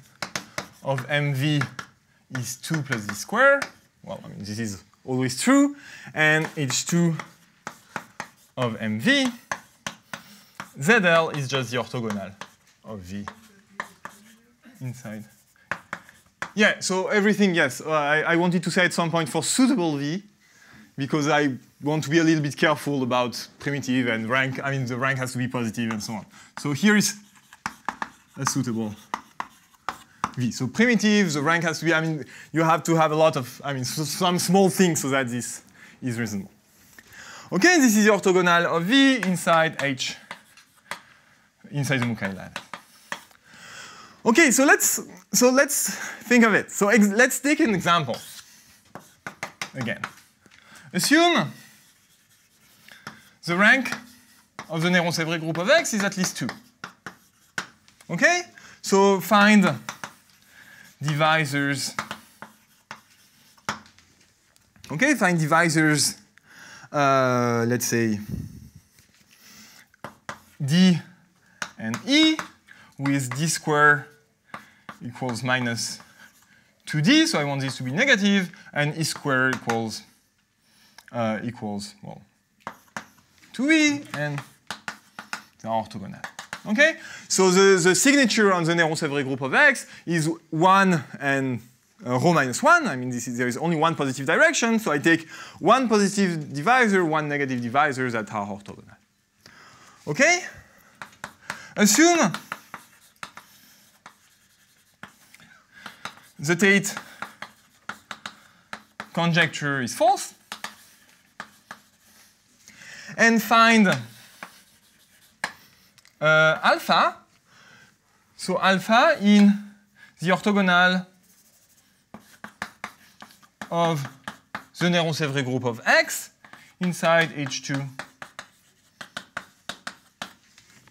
of mv is 2 plus v square. Well, I mean, this is always true. And h2 of mv, zl is just the orthogonal of v inside. Yeah, so everything, yes. Uh, I, I wanted to say at some point for suitable v, because I want to be a little bit careful about primitive and rank. I mean, the rank has to be positive and so on. So here is a suitable V. So primitive, the rank has to be, I mean, you have to have a lot of, I mean, some small things so that this is reasonable. Okay, this is the orthogonal of V inside H, inside the Mukai line. Okay, so let's, so let's think of it. So let's take an example again. Assume the rank of the Néron-Severi group of X is at least 2. Okay? So find divisors. Okay, find divisors, uh, let's say D and E with D square equals minus 2D, so I want this to be negative, and E square equals uh, equals, well, 2e and the orthogonal. Okay? So the, the signature on the Néron-Severi group of X is 1 and uh, rho minus 1. I mean, this is, there is only one positive direction, so I take one positive divisor, one negative divisor that are orthogonal. Okay? Assume the Tate conjecture is false and find uh, alpha. So alpha in the orthogonal of the Néron-Severi group of X inside H2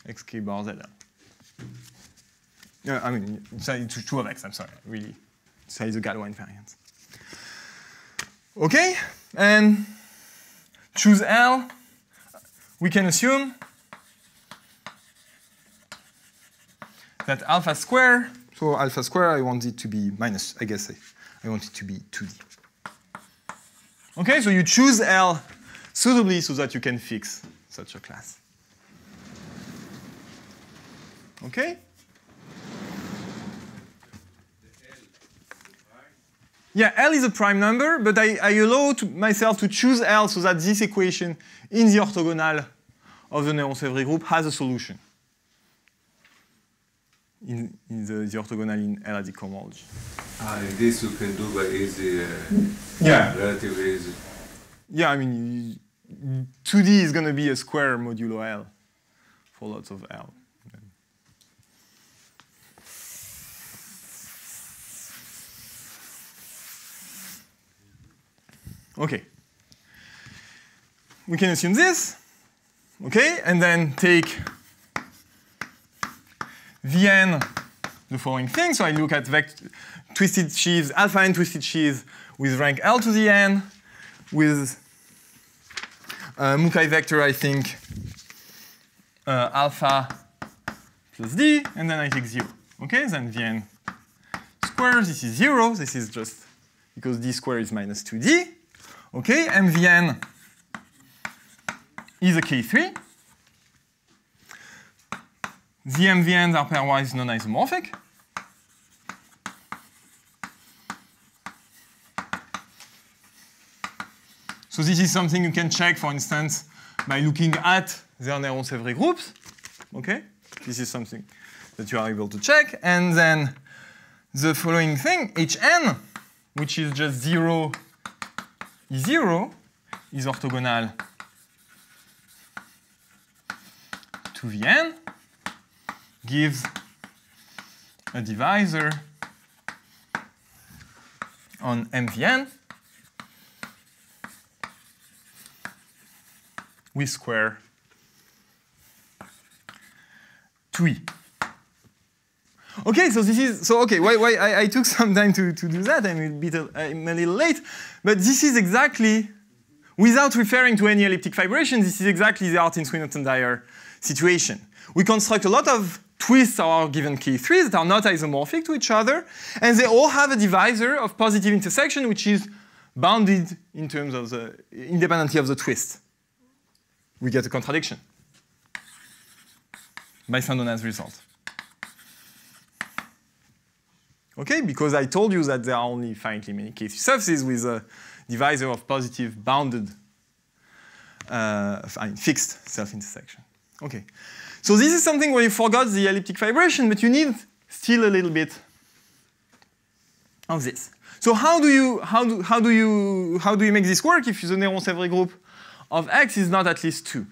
xk bar z. Yeah, I mean, inside 2 of X, I'm sorry, really say the Galois invariant. Okay, and choose L. We can assume that alpha square, so alpha square, I want it to be minus, I guess I, I want it to be 2D. Okay, so you choose L suitably so that you can fix such a class. Okay? Yeah, L is a prime number, but I, I allow to myself to choose L so that this equation in the orthogonal of the Néron-Severi group has a solution in, in the, the orthogonal in L-adic cohomology. Ah, and this you can do by easy, uh, Yeah. relatively easy. Yeah, I mean, 2D is going to be a square modulo L for lots of L. Okay. We can assume this, okay, and then take Vn the following thing. So I look at twisted sheaves, alpha n twisted sheaves with rank L to the n, with uh, Mukai vector, I think, uh, alpha plus d, and then I take 0. Okay, then Vn square, this is 0. This is just because d square is minus 2d. Okay, MVN is a K3. The MVNs are pairwise non-isomorphic. So this is something you can check, for instance, by looking at their Néron-Severi groups. Okay, this is something that you are able to check. And then the following thing, Hn, which is just 0 E0, is orthogonal to Vn, gives a divisor on MVN with square 2e. Okay, so this is so okay. Why, why I, I took some time to, to do that? I'm a bit I'm a little late, but this is exactly without referring to any elliptic fibration. This is exactly the Artin Swinnerton Dyer situation. We construct a lot of twists our given K3s that are not isomorphic to each other, and they all have a divisor of positive intersection, which is bounded in terms of the independently of the twist. We get a contradiction by Saint-Donat's result. Okay, because I told you that there are only finitely many K3 surfaces with a divisor of positive bounded, uh, fixed self-intersection. Okay, so this is something where you forgot the elliptic fibration, but you need still a little bit of this. So how do you how do how do you how do you make this work if the Néron-Severi group of X is not at least two?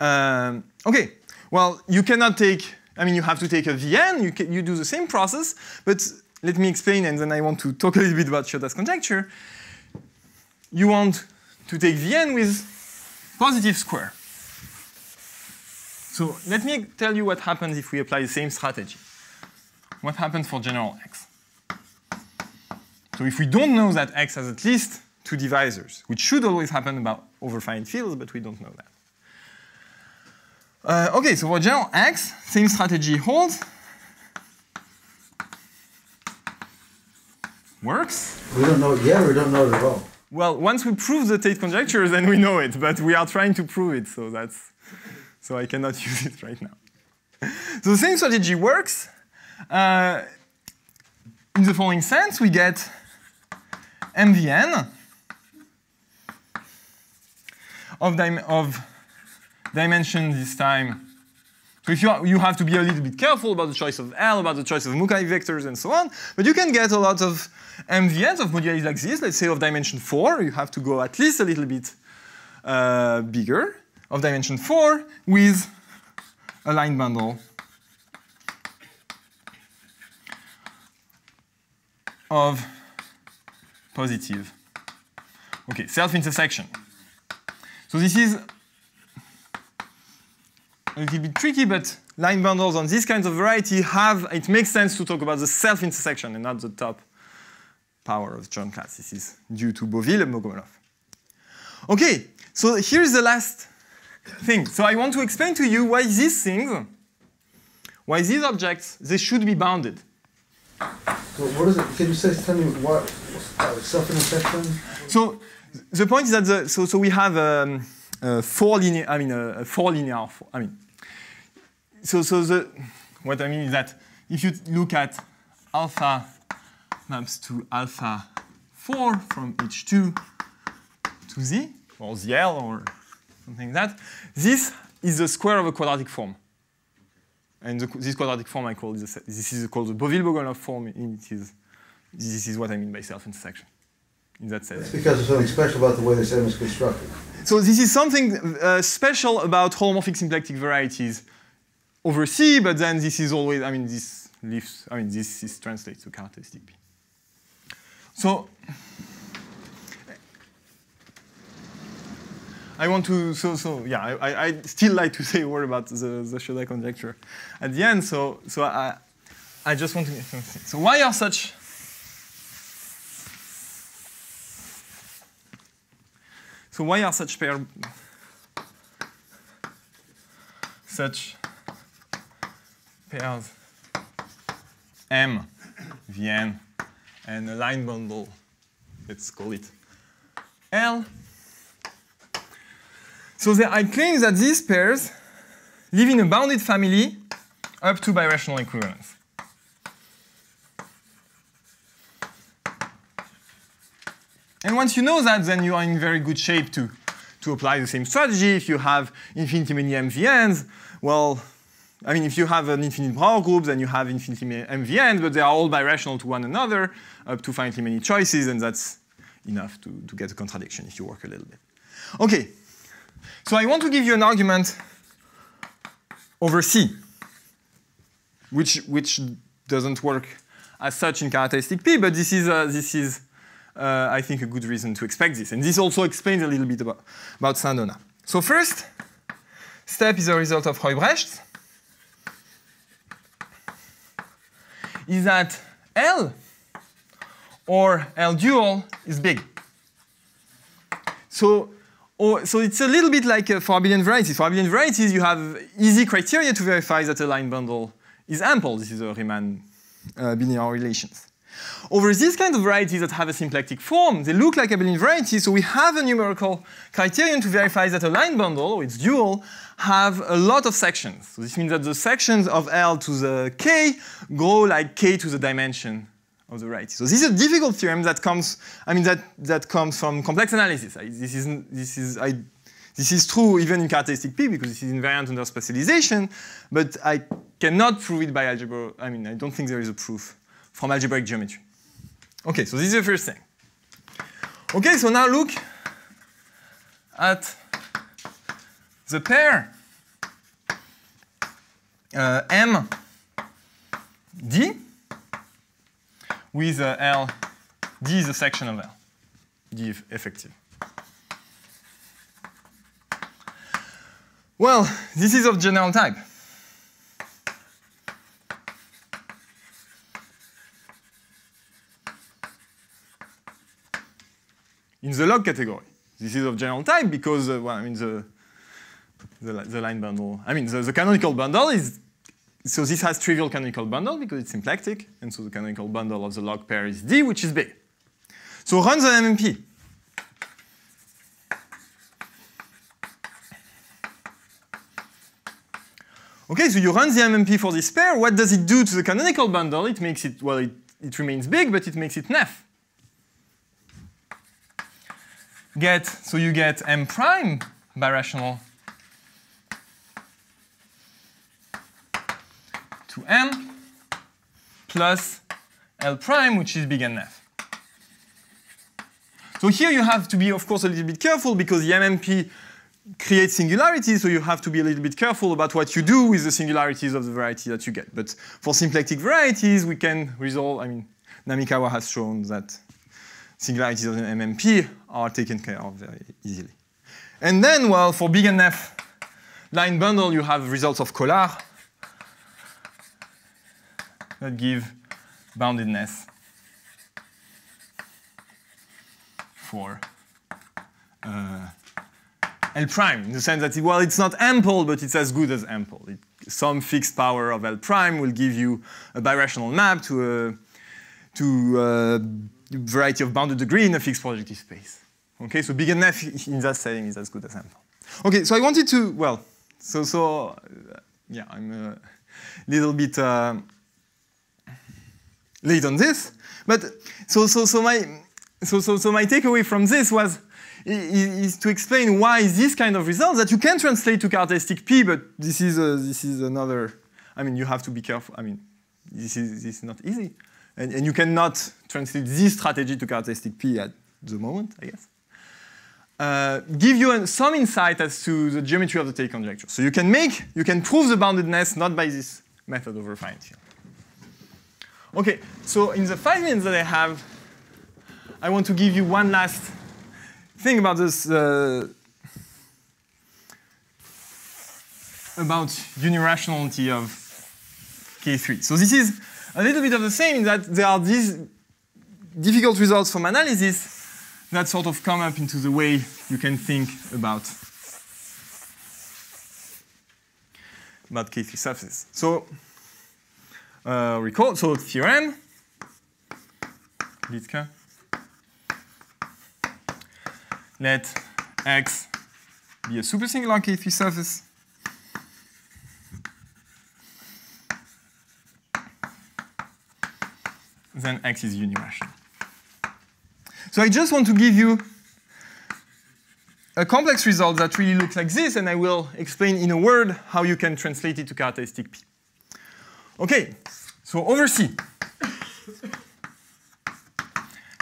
Um, okay, well you cannot take I mean, you have to take a Vn, you, can, you do the same process, but let me explain, and then I want to talk a little bit about Shioda's conjecture. You want to take Vn with positive square. So let me tell you what happens if we apply the same strategy. What happens for general x? So if we don't know that x has at least two divisors, which should always happen about over finite fields, but we don't know that. Uh, okay, so for general x, same strategy holds. Works. We don't know it yet, we don't know it at all. Well, once we prove the Tate conjecture, then we know it, but we are trying to prove it, so that's so I cannot use it right now. so the same strategy works. Uh, in the following sense, we get MVN of, dim of dimension this time. So if you, are, you have to be a little bit careful about the choice of L, about the choice of Mukai vectors and so on, but you can get a lot of MVNs of moduli like this, let's say of dimension 4, you have to go at least a little bit uh, bigger, of dimension 4 with a line bundle of positive. Okay, self-intersection. So this is a little bit tricky, but line bundles on this kind of variety have, it makes sense to talk about the self-intersection and not the top power of Chern class. This is due to Beauville and Bogomolov. Okay, so here's the last thing. So I want to explain to you why these things, why these objects, they should be bounded. So what is it? Can you say, tell me what, uh, self-intersection? So the point is that the, so so we have um, uh, four linear. I mean, uh, four linear. I mean, so so the what I mean is that if you look at alpha maps to alpha four from H2 to Z or ZL or something like that, this is the square of a quadratic form. And the, this quadratic form I call this, this is called the Beauville-Bogomolov form. It is, this is what I mean by self-intersection in that sense. It's because there's something special about the way the system is constructed. So this is something uh, special about holomorphic symplectic varieties over C, but then this is always, I mean, this leaves, I mean, this is translates to characteristic P. So I want to, so, so yeah, I, I still like to say a word about the, the Shioda conjecture at the end, so, so I, I just want to, so why are such So why are such pair such pairs M, Vn, and a line bundle, let's call it L. So I claim that these pairs live in a bounded family up to birational equivalence. And once you know that, then you are in very good shape to, to apply the same strategy. If you have infinitely many MVNs, well, I mean, if you have an infinite Brauer group, then you have infinitely many MVNs, but they are all birational to one another, up to finitely many choices, and that's enough to, to get a contradiction if you work a little bit. Okay, so I want to give you an argument over C, which, which doesn't work as such in characteristic P, but this is, uh, this is uh, I think, a good reason to expect this. And this also explains a little bit about, about Saint-Donat. So first step is a result of Huybrechts. Is that L or L dual is big. So, or, so it's a little bit like uh, for abelian varieties. For abelian varieties, you have easy criteria to verify that a line bundle is ample. This is a Riemann uh, linear relations. Over these kind of varieties that have a symplectic form, they look like abelian varieties, so we have a numerical criterion to verify that a line bundle, or its dual, have a lot of sections. So this means that the sections of L to the K grow like K to the dimension of the variety. So this is a difficult theorem that comes, I mean, that, that comes from complex analysis. I, this, isn't, this, is, I, this is true even in characteristic P because this is invariant under specialization, but I cannot prove it by algebra. I mean, I don't think there is a proof from algebraic geometry. Okay, so this is the first thing. Okay, so now look at the pair uh, M D with uh, L. D is a section of L. D effective. Well, this is of general type. in the log category. This is of general type because, uh, well, I mean, the, the, the, line bundle, I mean, the, the canonical bundle is, so this has trivial canonical bundle because it's symplectic, and so the canonical bundle of the log pair is D, which is big. So run the MMP. Okay, so you run the MMP for this pair. What does it do to the canonical bundle? It makes it, well, it, it remains big, but it makes it nef. get, so you get m prime birational m plus L prime, which is big enough. So here you have to be, of course, a little bit careful because the MMP creates singularities, so you have to be a little bit careful about what you do with the singularities of the variety that you get. But for symplectic varieties, we can resolve, I mean, Namikawa has shown that singularities of the MMP are taken care of very easily. And then, well, for big enough line bundle, you have results of Kollár that give boundedness for uh, L prime in the sense that, well, it's not ample, but it's as good as ample. It, some fixed power of L prime will give you a birational map to a, to a variety of bounded degree in a fixed projective space. Okay, so big enough in that setting is as good as ample. Okay, so I wanted to, well, so, so uh, yeah, I'm a little bit uh, late on this, but so, so, so my, so, so, so my takeaway from this was is to explain why this kind of results that you can translate to characteristic P, but this is, a, this is another, I mean, you have to be careful. I mean, this is, this is not easy. And, and you cannot translate this strategy to characteristic P at the moment, I guess. Uh, give you an, some insight as to the geometry of the Tate conjecture. So you can make, you can prove the boundedness not by this method of field. Okay, so in the five minutes that I have, I want to give you one last thing about this, uh, about unirationality of K3. So this is a little bit of the same in that there are these difficult results from analysis that sort of come up into the way you can think about about K3 surfaces. So uh, so theorem, Liedtke, let X be a supersingular K3 surface. Then X is unirational. So I just want to give you a complex result that really looks like this, and I will explain in a word how you can translate it to characteristic P. Okay, so over C.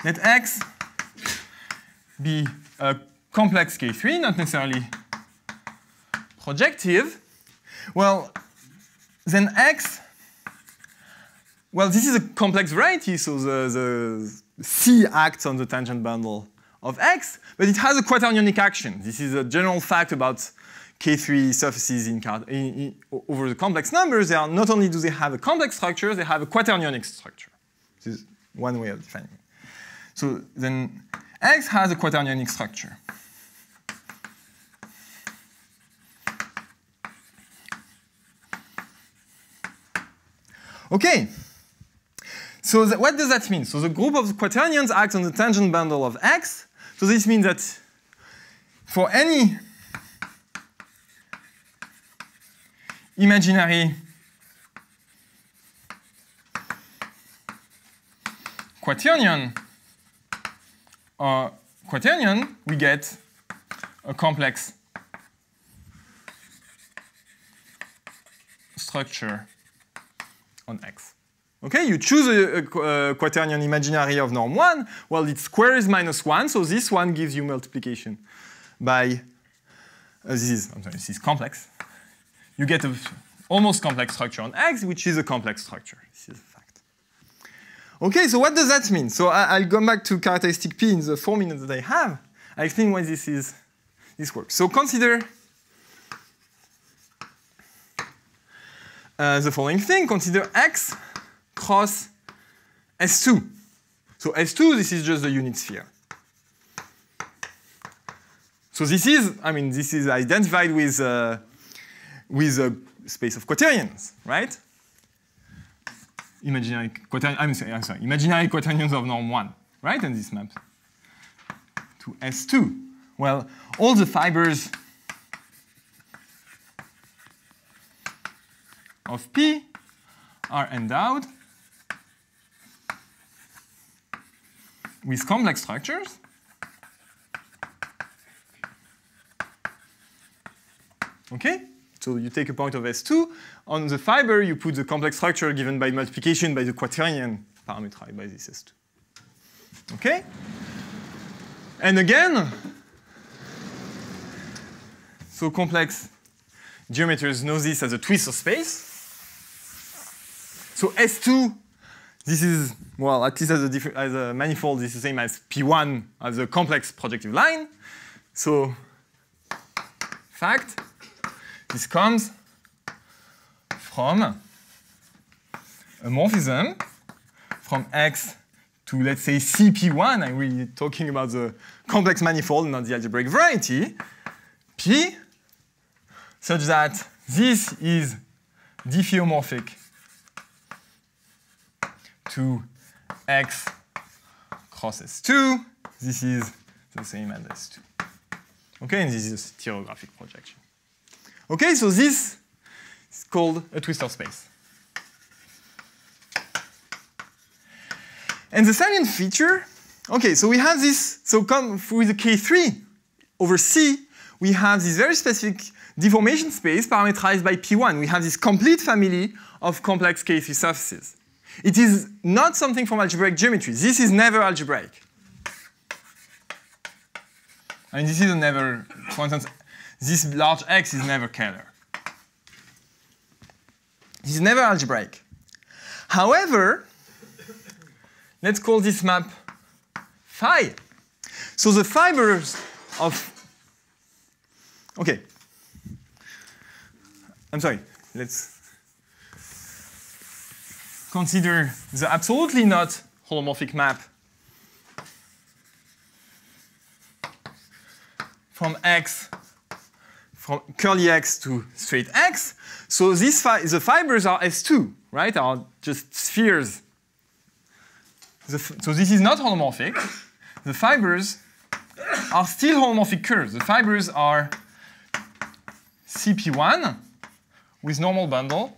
Let X be a complex K3, not necessarily projective. Well, then X, well, this is a complex variety, so the, the C acts on the tangent bundle of X, but it has a quaternionic action. This is a general fact about K3 surfaces in, in, in, over the complex numbers. They are not only do they have a complex structure, they have a quaternionic structure. This is one way of defining it. So then X has a quaternionic structure. Okay. So what does that mean? So the group of the quaternions acts on the tangent bundle of X. So this means that for any imaginary quaternion or quaternion, we get a complex structure on X. Okay, you choose a, a, a, quaternion imaginary of norm 1. Well, its square is minus 1, so this one gives you multiplication by, uh, this is, I'm sorry, this is complex. You get an almost complex structure on X, which is a complex structure. This is a fact. Okay, so what does that mean? So I, will go back to characteristic P in the four minutes that I have. I explain why this is, this works. So consider uh, the following thing. Consider X cross S2. So S2, this is just the unit sphere. So this is, I mean, this is identified with, uh, with a space of quaternions, right? Imaginary quaternions, I'm sorry, I'm sorry, imaginary quaternions of norm 1, right? And this map, to S2. Well, all the fibers of P are endowed with complex structures. Okay? So you take a point of S2. On the fiber, you put the complex structure given by multiplication by the quaternion parameterized by this S2. Okay? And again, so complex geometers know this as a twistor space. So S2 this is, well, at least as a, as a manifold, this is the same as P1 as a complex projective line. So, fact, this comes from a morphism from X to, let's say, CP1, I'm really talking about the complex manifold, not the algebraic variety, P, such that this is diffeomorphic to X cross S2. This is the same as S2. Okay, and this is a stereographic projection. Okay, so this is called a twistor space. And the salient feature, okay, so we have this, so come with the K3 over C, we have this very specific deformation space parameterized by P1. We have this complete family of complex K3 surfaces. It is not something from algebraic geometry. This is never algebraic. I mean, this is never, for instance, this large X is never Kähler. This is never algebraic. However, let's call this map phi. So the fibers of, okay, I'm sorry, let's consider the absolutely not holomorphic map from x, from curly x to straight x. So fi the fibers are S2, right? Are just spheres so this is not holomorphic. The fibers are still holomorphic curves. The fibers are CP1 with normal bundle.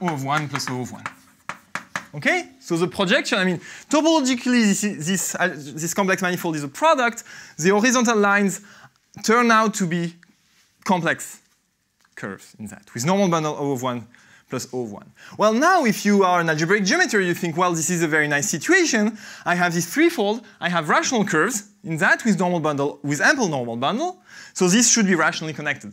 O of 1 plus O of 1. Okay? So the projection, I mean, topologically, this, this, uh, this complex manifold is a product. The horizontal lines turn out to be complex curves in that, with normal bundle O of 1 plus O of 1. Well, now if you are an algebraic geometer, you think, well, this is a very nice situation. I have this threefold. I have rational curves in that with normal bundle, with ample normal bundle. So this should be rationally connected.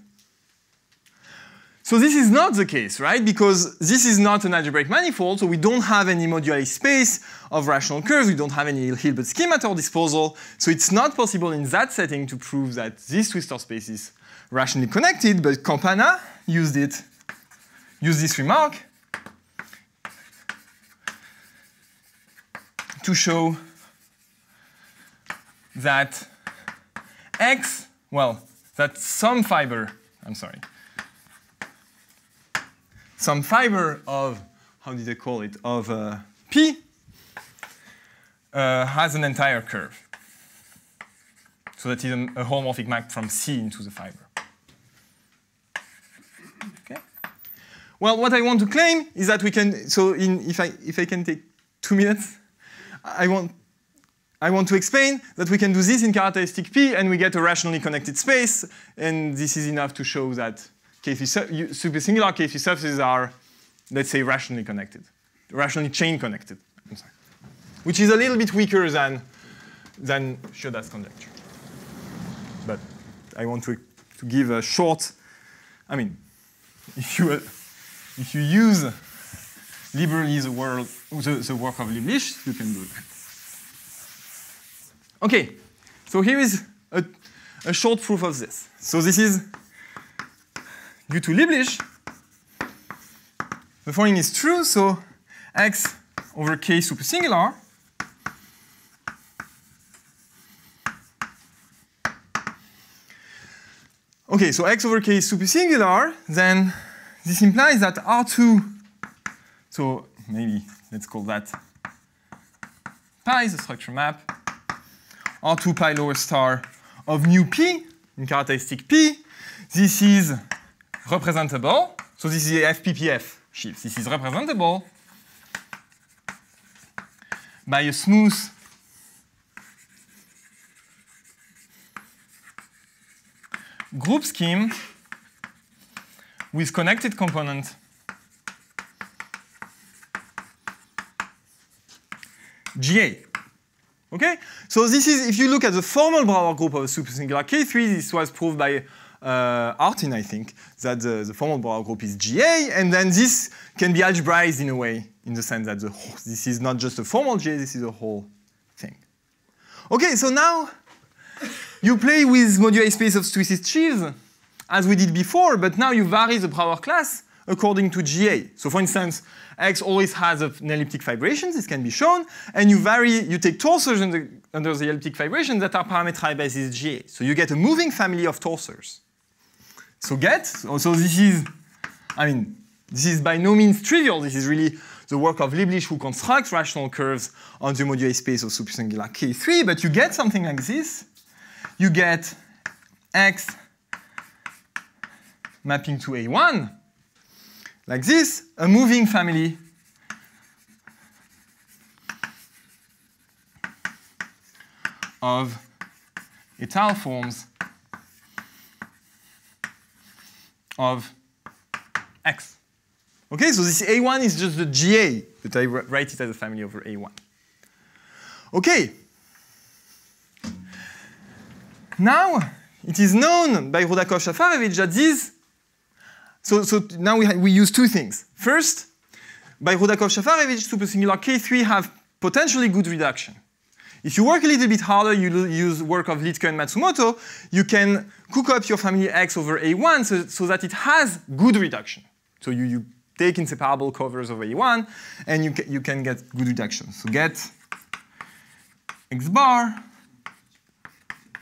So this is not the case, right? Because this is not an algebraic manifold, so we don't have any moduli space of rational curves, we don't have any Hilbert scheme at our disposal, so it's not possible in that setting to prove that this twistor space is rationally connected, but Campana used it, used this remark to show that x, well, that some fiber, I'm sorry, some fiber of, how did they call it, of uh, P uh, has an entire curve. So that is a, a holomorphic map from C into the fiber. Okay. Well, what I want to claim is that we can, so in, if, I, if I can take two minutes, I want, I want to explain that we can do this in characteristic P and we get a rationally connected space, and this is enough to show that K3 supersingular K3 surfaces are, let's say, rationally connected, rationally chain connected. Which is a little bit weaker than than Shioda's conjecture. But I want to to give a short. I mean, if you if you use liberally the, world, the, the work of Lieblich, you can do that. Okay, so here is a, a short proof of this. So this is due to Lieblich, the following is true. So x over k supersingular Okay, so x over k is supersingular, then this implies that R2, so maybe let's call that pi, the structure map, R2 pi lower star of mu p in characteristic p. This is representable. So this is FPPF sheaf. This is representable by a smooth group scheme with connected component GA. Okay? So this is, if you look at the formal Brauer group of a supersingular K3, this was proved by uh, Artin, I think, that the, the formal Brauer group is GA, and then this can be algebraized in a way, in the sense that the whole, this is not just a formal GA, this is a whole thing. Okay, so now you play with moduli space of twisted sheaves. as we did before, but now you vary the Brauer class according to GA. So for instance, X always has an elliptic fibration, this can be shown, and you vary, you take torsors under, under the elliptic fibration that are parameterized by this GA. So you get a moving family of torsors. So get, so, so this is, I mean, this is by no means trivial, this is really the work of Lieblich who constructs rational curves on the moduli space of supersingular K3, but you get something like this. You get X mapping to A1, like this, a moving family. Of étale forms of X. Okay, so this A1 is just the GA, but I write it as a family over A1. Okay. Now, it is known by Rudakov-Shafarevich that these, so, so now we, we use two things. First, by Rudakov-Shafarevich, supersingular K3 have potentially good reduction. If you work a little bit harder, you use work of Liedtke and Matsumoto, you can cook up your family X over A1 so, so that it has good reduction. So you, you take inseparable covers of A1, and you, ca you can get good reduction. So get X bar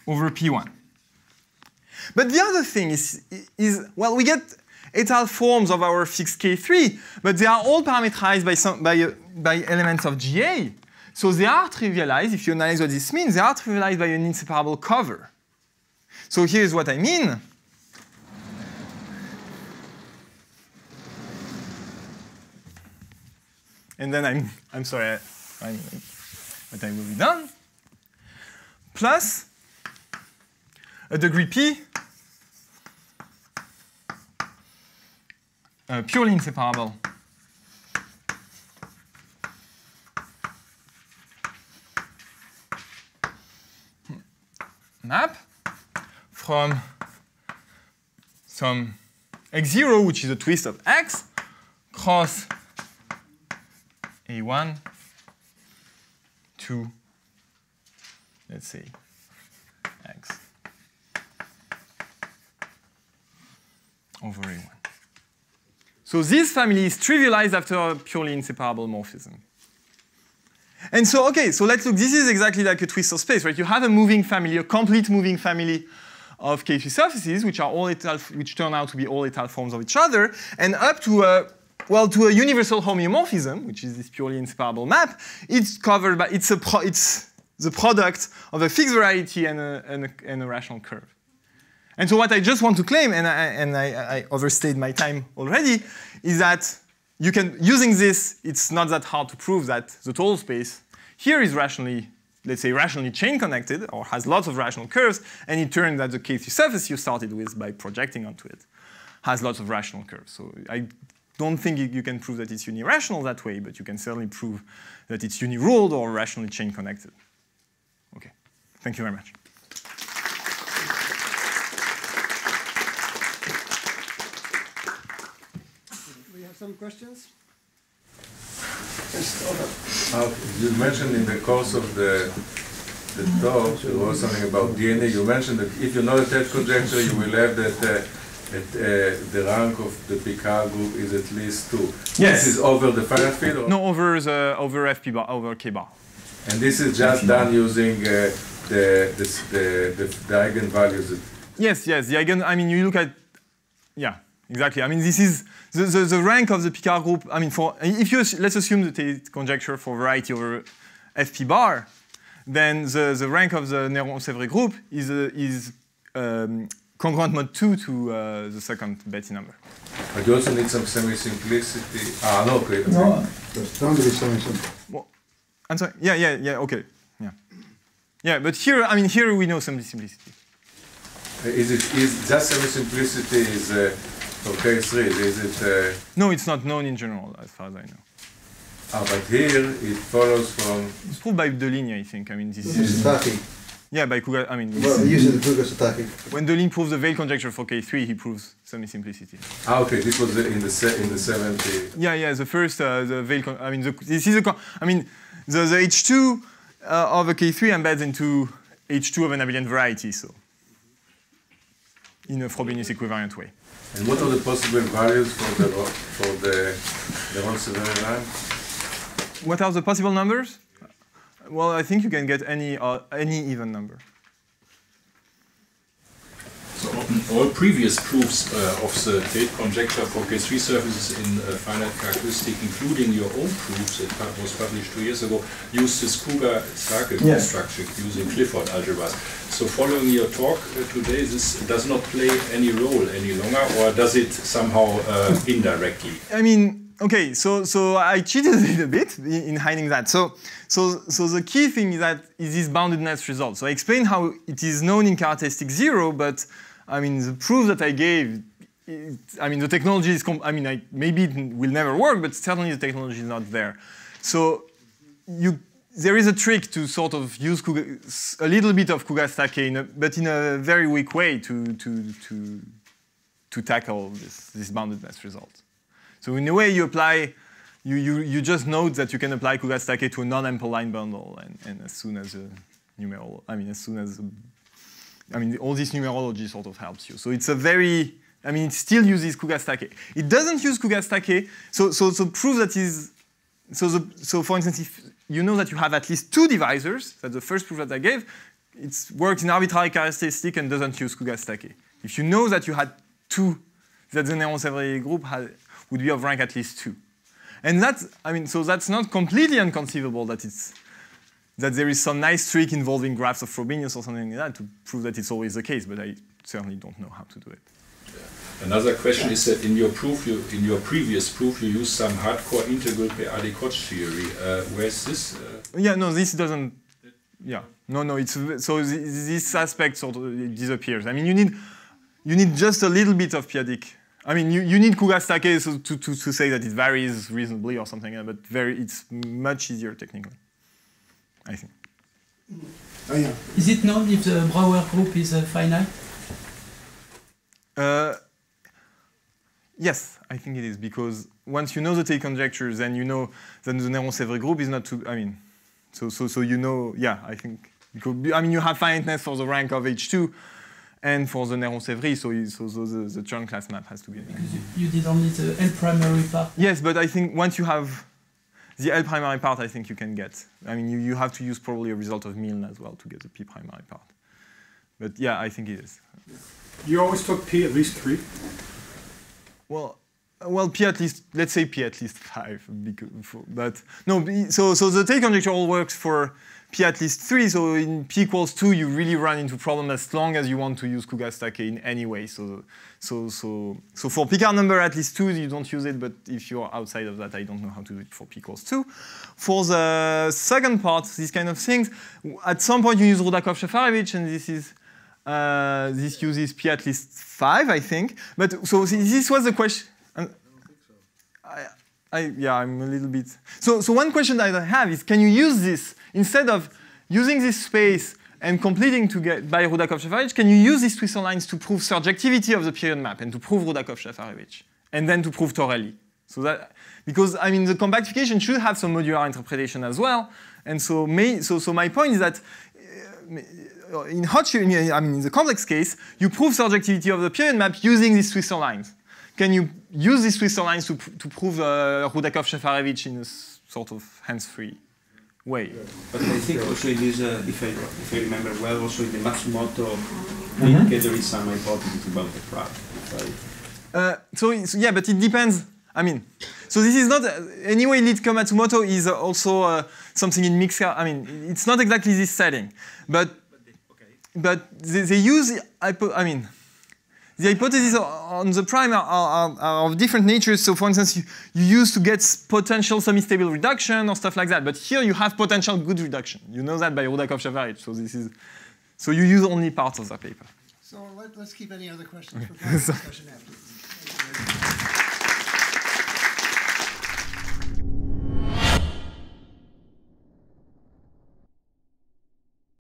over P1. But the other thing is, is well, we get étale forms of our fixed K3, but they are all parameterized by, some, by, by elements of GA. So they are trivialized, if you analyze what this means, they are trivialized by an inseparable cover. So here's what I mean. And then I'm, I'm sorry, I, I, but I will be done. Plus a degree p, uh, purely inseparable map from some x0, which is a twist of x, cross a1 to, let's say, x over a1. So this family is trivialized after a purely inseparable morphism. And so, okay, so let's look. This is exactly like a twistor space, right? You have a moving family, a complete moving family of K3 surfaces, which are all étale, which turn out to be all étale forms of each other, and up to a well, to a universal homeomorphism, which is this purely inseparable map, it's covered by it's a pro, it's the product of a fixed variety and a, and a, and a rational curve. And so what I just want to claim, and I, and I, I overstayed my time already, is that you can, using this, it's not that hard to prove that the total space here is rationally, let's say rationally chain connected or has lots of rational curves, and it turns that the K3 surface you started with by projecting onto it has lots of rational curves. So I don't think you can prove that it's unirational that way, but you can certainly prove that it's uniruled or rationally chain connected. Okay, thank you very much. Some questions? Uh, you mentioned in the course of the the talk there was something about DNA. You mentioned that if you know the Tate conjecture, you will have that uh, at, uh, the rank of the Picard group is at least two. Yes. This is over the finite field. Or? No, over the over FP bar, over K bar. And this is just done using uh, the, the, the, the, the eigenvalues. Yes, yes. The eigen, I mean, you look at, yeah, exactly. I mean, this is the, the, the rank of the Picard group. I mean, for if you let's assume the Tate conjecture for variety over FP bar, then the, the rank of the Néron-Severi group is uh, is um, congruent mod two to uh, the second Betti number. but you also need some semi-simplicity. Ah, no, okay. No. There's bound to be some, some Well, I'm sorry. Yeah, yeah, yeah. Okay. Yeah. Yeah, but here, I mean, here we know some simplicity. Is it is just semi-simplicity is uh, for K3? Is it? Uh, No, it's not known in general, as far as I know. ah, but here it follows from. It's proved by Deligne, I think. I mean, this This is is Satake. yeah by Kuga. I mean, Well, is- using the Kuga Satake. when Deligne proves the Weil conjecture for K3, he proves semi-simplicity. Ah, okay. This was the, in the se- in the 70. Yeah, yeah. The first, uh, the Weil. Con- I mean, the, this is a. Con- I mean, the, the H2 uh, of a K3 embeds into H2 of an abelian variety. So in a Frobenius equivalent way. And what are the possible values for the for the the? What are the possible numbers? Well, I think you can get any uh, any even number. On all previous proofs uh, of the Tate conjecture for K3 surfaces in uh, finite characteristic, including your own proofs that was published two years ago, used this Kuga-Satake Yes. construction using Clifford algebras. So following your talk uh, today, this does not play any role any longer, or does it somehow uh, indirectly? I mean, okay, so so I cheated a little bit in in hiding that. So so so the key thing is that is this boundedness result. So I explained how it is known in characteristic zero, but I mean the proof that I gave. It, I mean the technology is. Com- I mean I, maybe it will never work, but certainly the technology is not there. So you there is a trick to sort of use Kuga, a little bit of Kuga-Satake, in a, but in a very weak way to to to to tackle this this boundedness result. So in a way, you apply, you, you, you just note that you can apply Kuga-Satake to a non-ample line bundle, and, and as soon as a numeral, I mean, as soon as, I mean, all this numerology sort of helps you. So it's a very, I mean, it still uses Kuga-Satake. It doesn't use Kuga-Satake, so, so, so proof that is, so, the, so for instance, if you know that you have at least two divisors, that's the first proof that I gave, it works in arbitrary characteristic and doesn't use Kuga-Satake. If you know that you had two, that the Néron-Severi group had, would be of rank at least two. And that's, I mean, so that's not completely inconceivable that it's, that there is some nice trick involving graphs of Frobenius or something like that to prove that it's always the case, but I certainly don't know how to do it. Another question is that in your proof, you, in your previous proof, you used some hardcore integral p-adic Hodge theory. Uh, where is this? Uh, Yeah, no, this doesn't, yeah. No, no, it's, so th- this aspect sort of disappears. I mean, you need, you need just a little bit of p-adic. I mean, you, you need Kuga-Satake to, to, to say that it varies reasonably or something, but very, it's much easier technically, I think. Oh, yeah. Is it known if the Brauer group is uh, finite? Uh, yes, I think it is because once you know the Tate conjecture, then you know that the Néron-Severi group is not too. I mean, so so so you know. Yeah, I think because I mean you have finiteness for the rank of H2 and for the Néron-Severi, so you, so, so the, the Chern class map has to be. Because you, you did only the L primary part. Yes, but I think once you have the L primary part, I think you can get. I mean, you, you have to use probably a result of Milne as well to get the P primary part. But yeah, I think it is. You always took P at least three? Well, uh, well, P at least, let's say P at least five, because, for, but no, so, so the Tate conjecture all works for P at least three, so in P equals two, you really run into problem as long as you want to use Kuga-Satake in any way. So, so, so, so for Picard number at least two, you don't use it, but if you're outside of that, I don't know how to do it for P equals two. For the second part, these kind of things, at some point you use Rudakov-Shafarevich, and this is, uh, this uses P at least five, I think. But so this was the question. um, I, I, yeah, I'm a little bit. So, so one question that I have is, can you use this instead of using this space and completing to get by Rudakov-Shafarevich? Can you use these twistor lines to prove surjectivity of the period map and to prove Rudakov-Shafarevich, and then to prove Torelli? So that because I mean the compactification should have some modular interpretation as well, and so may, so so my point is that uh, in Hodge, I mean, in the complex case, you prove surjectivity of the period map using these twistor lines. Can you use these twistor lines to, to prove uh, Rudakov-Shafarevich in a sort of hands-free way? But I think also it is, uh, if, I, if I remember well, also in the Matsumoto week, there is some hypothesis about the trap. If Uh, so, so yeah, but it depends. I mean, so this is not uh, anyway. Liedtke Matsumoto is uh, also uh, something in mixed. I mean, it's not exactly this setting, but but they, they use. hypo- I mean, the hypotheses on the prime are, are, are of different natures. So, for instance, you, you use to get potential semi-stable reduction or stuff like that. But here you have potential good reduction. You know that by Rudakov-Shafarevich. So this is. So you use only parts of the paper. So let, let's keep any other questions for private discussion afterwards.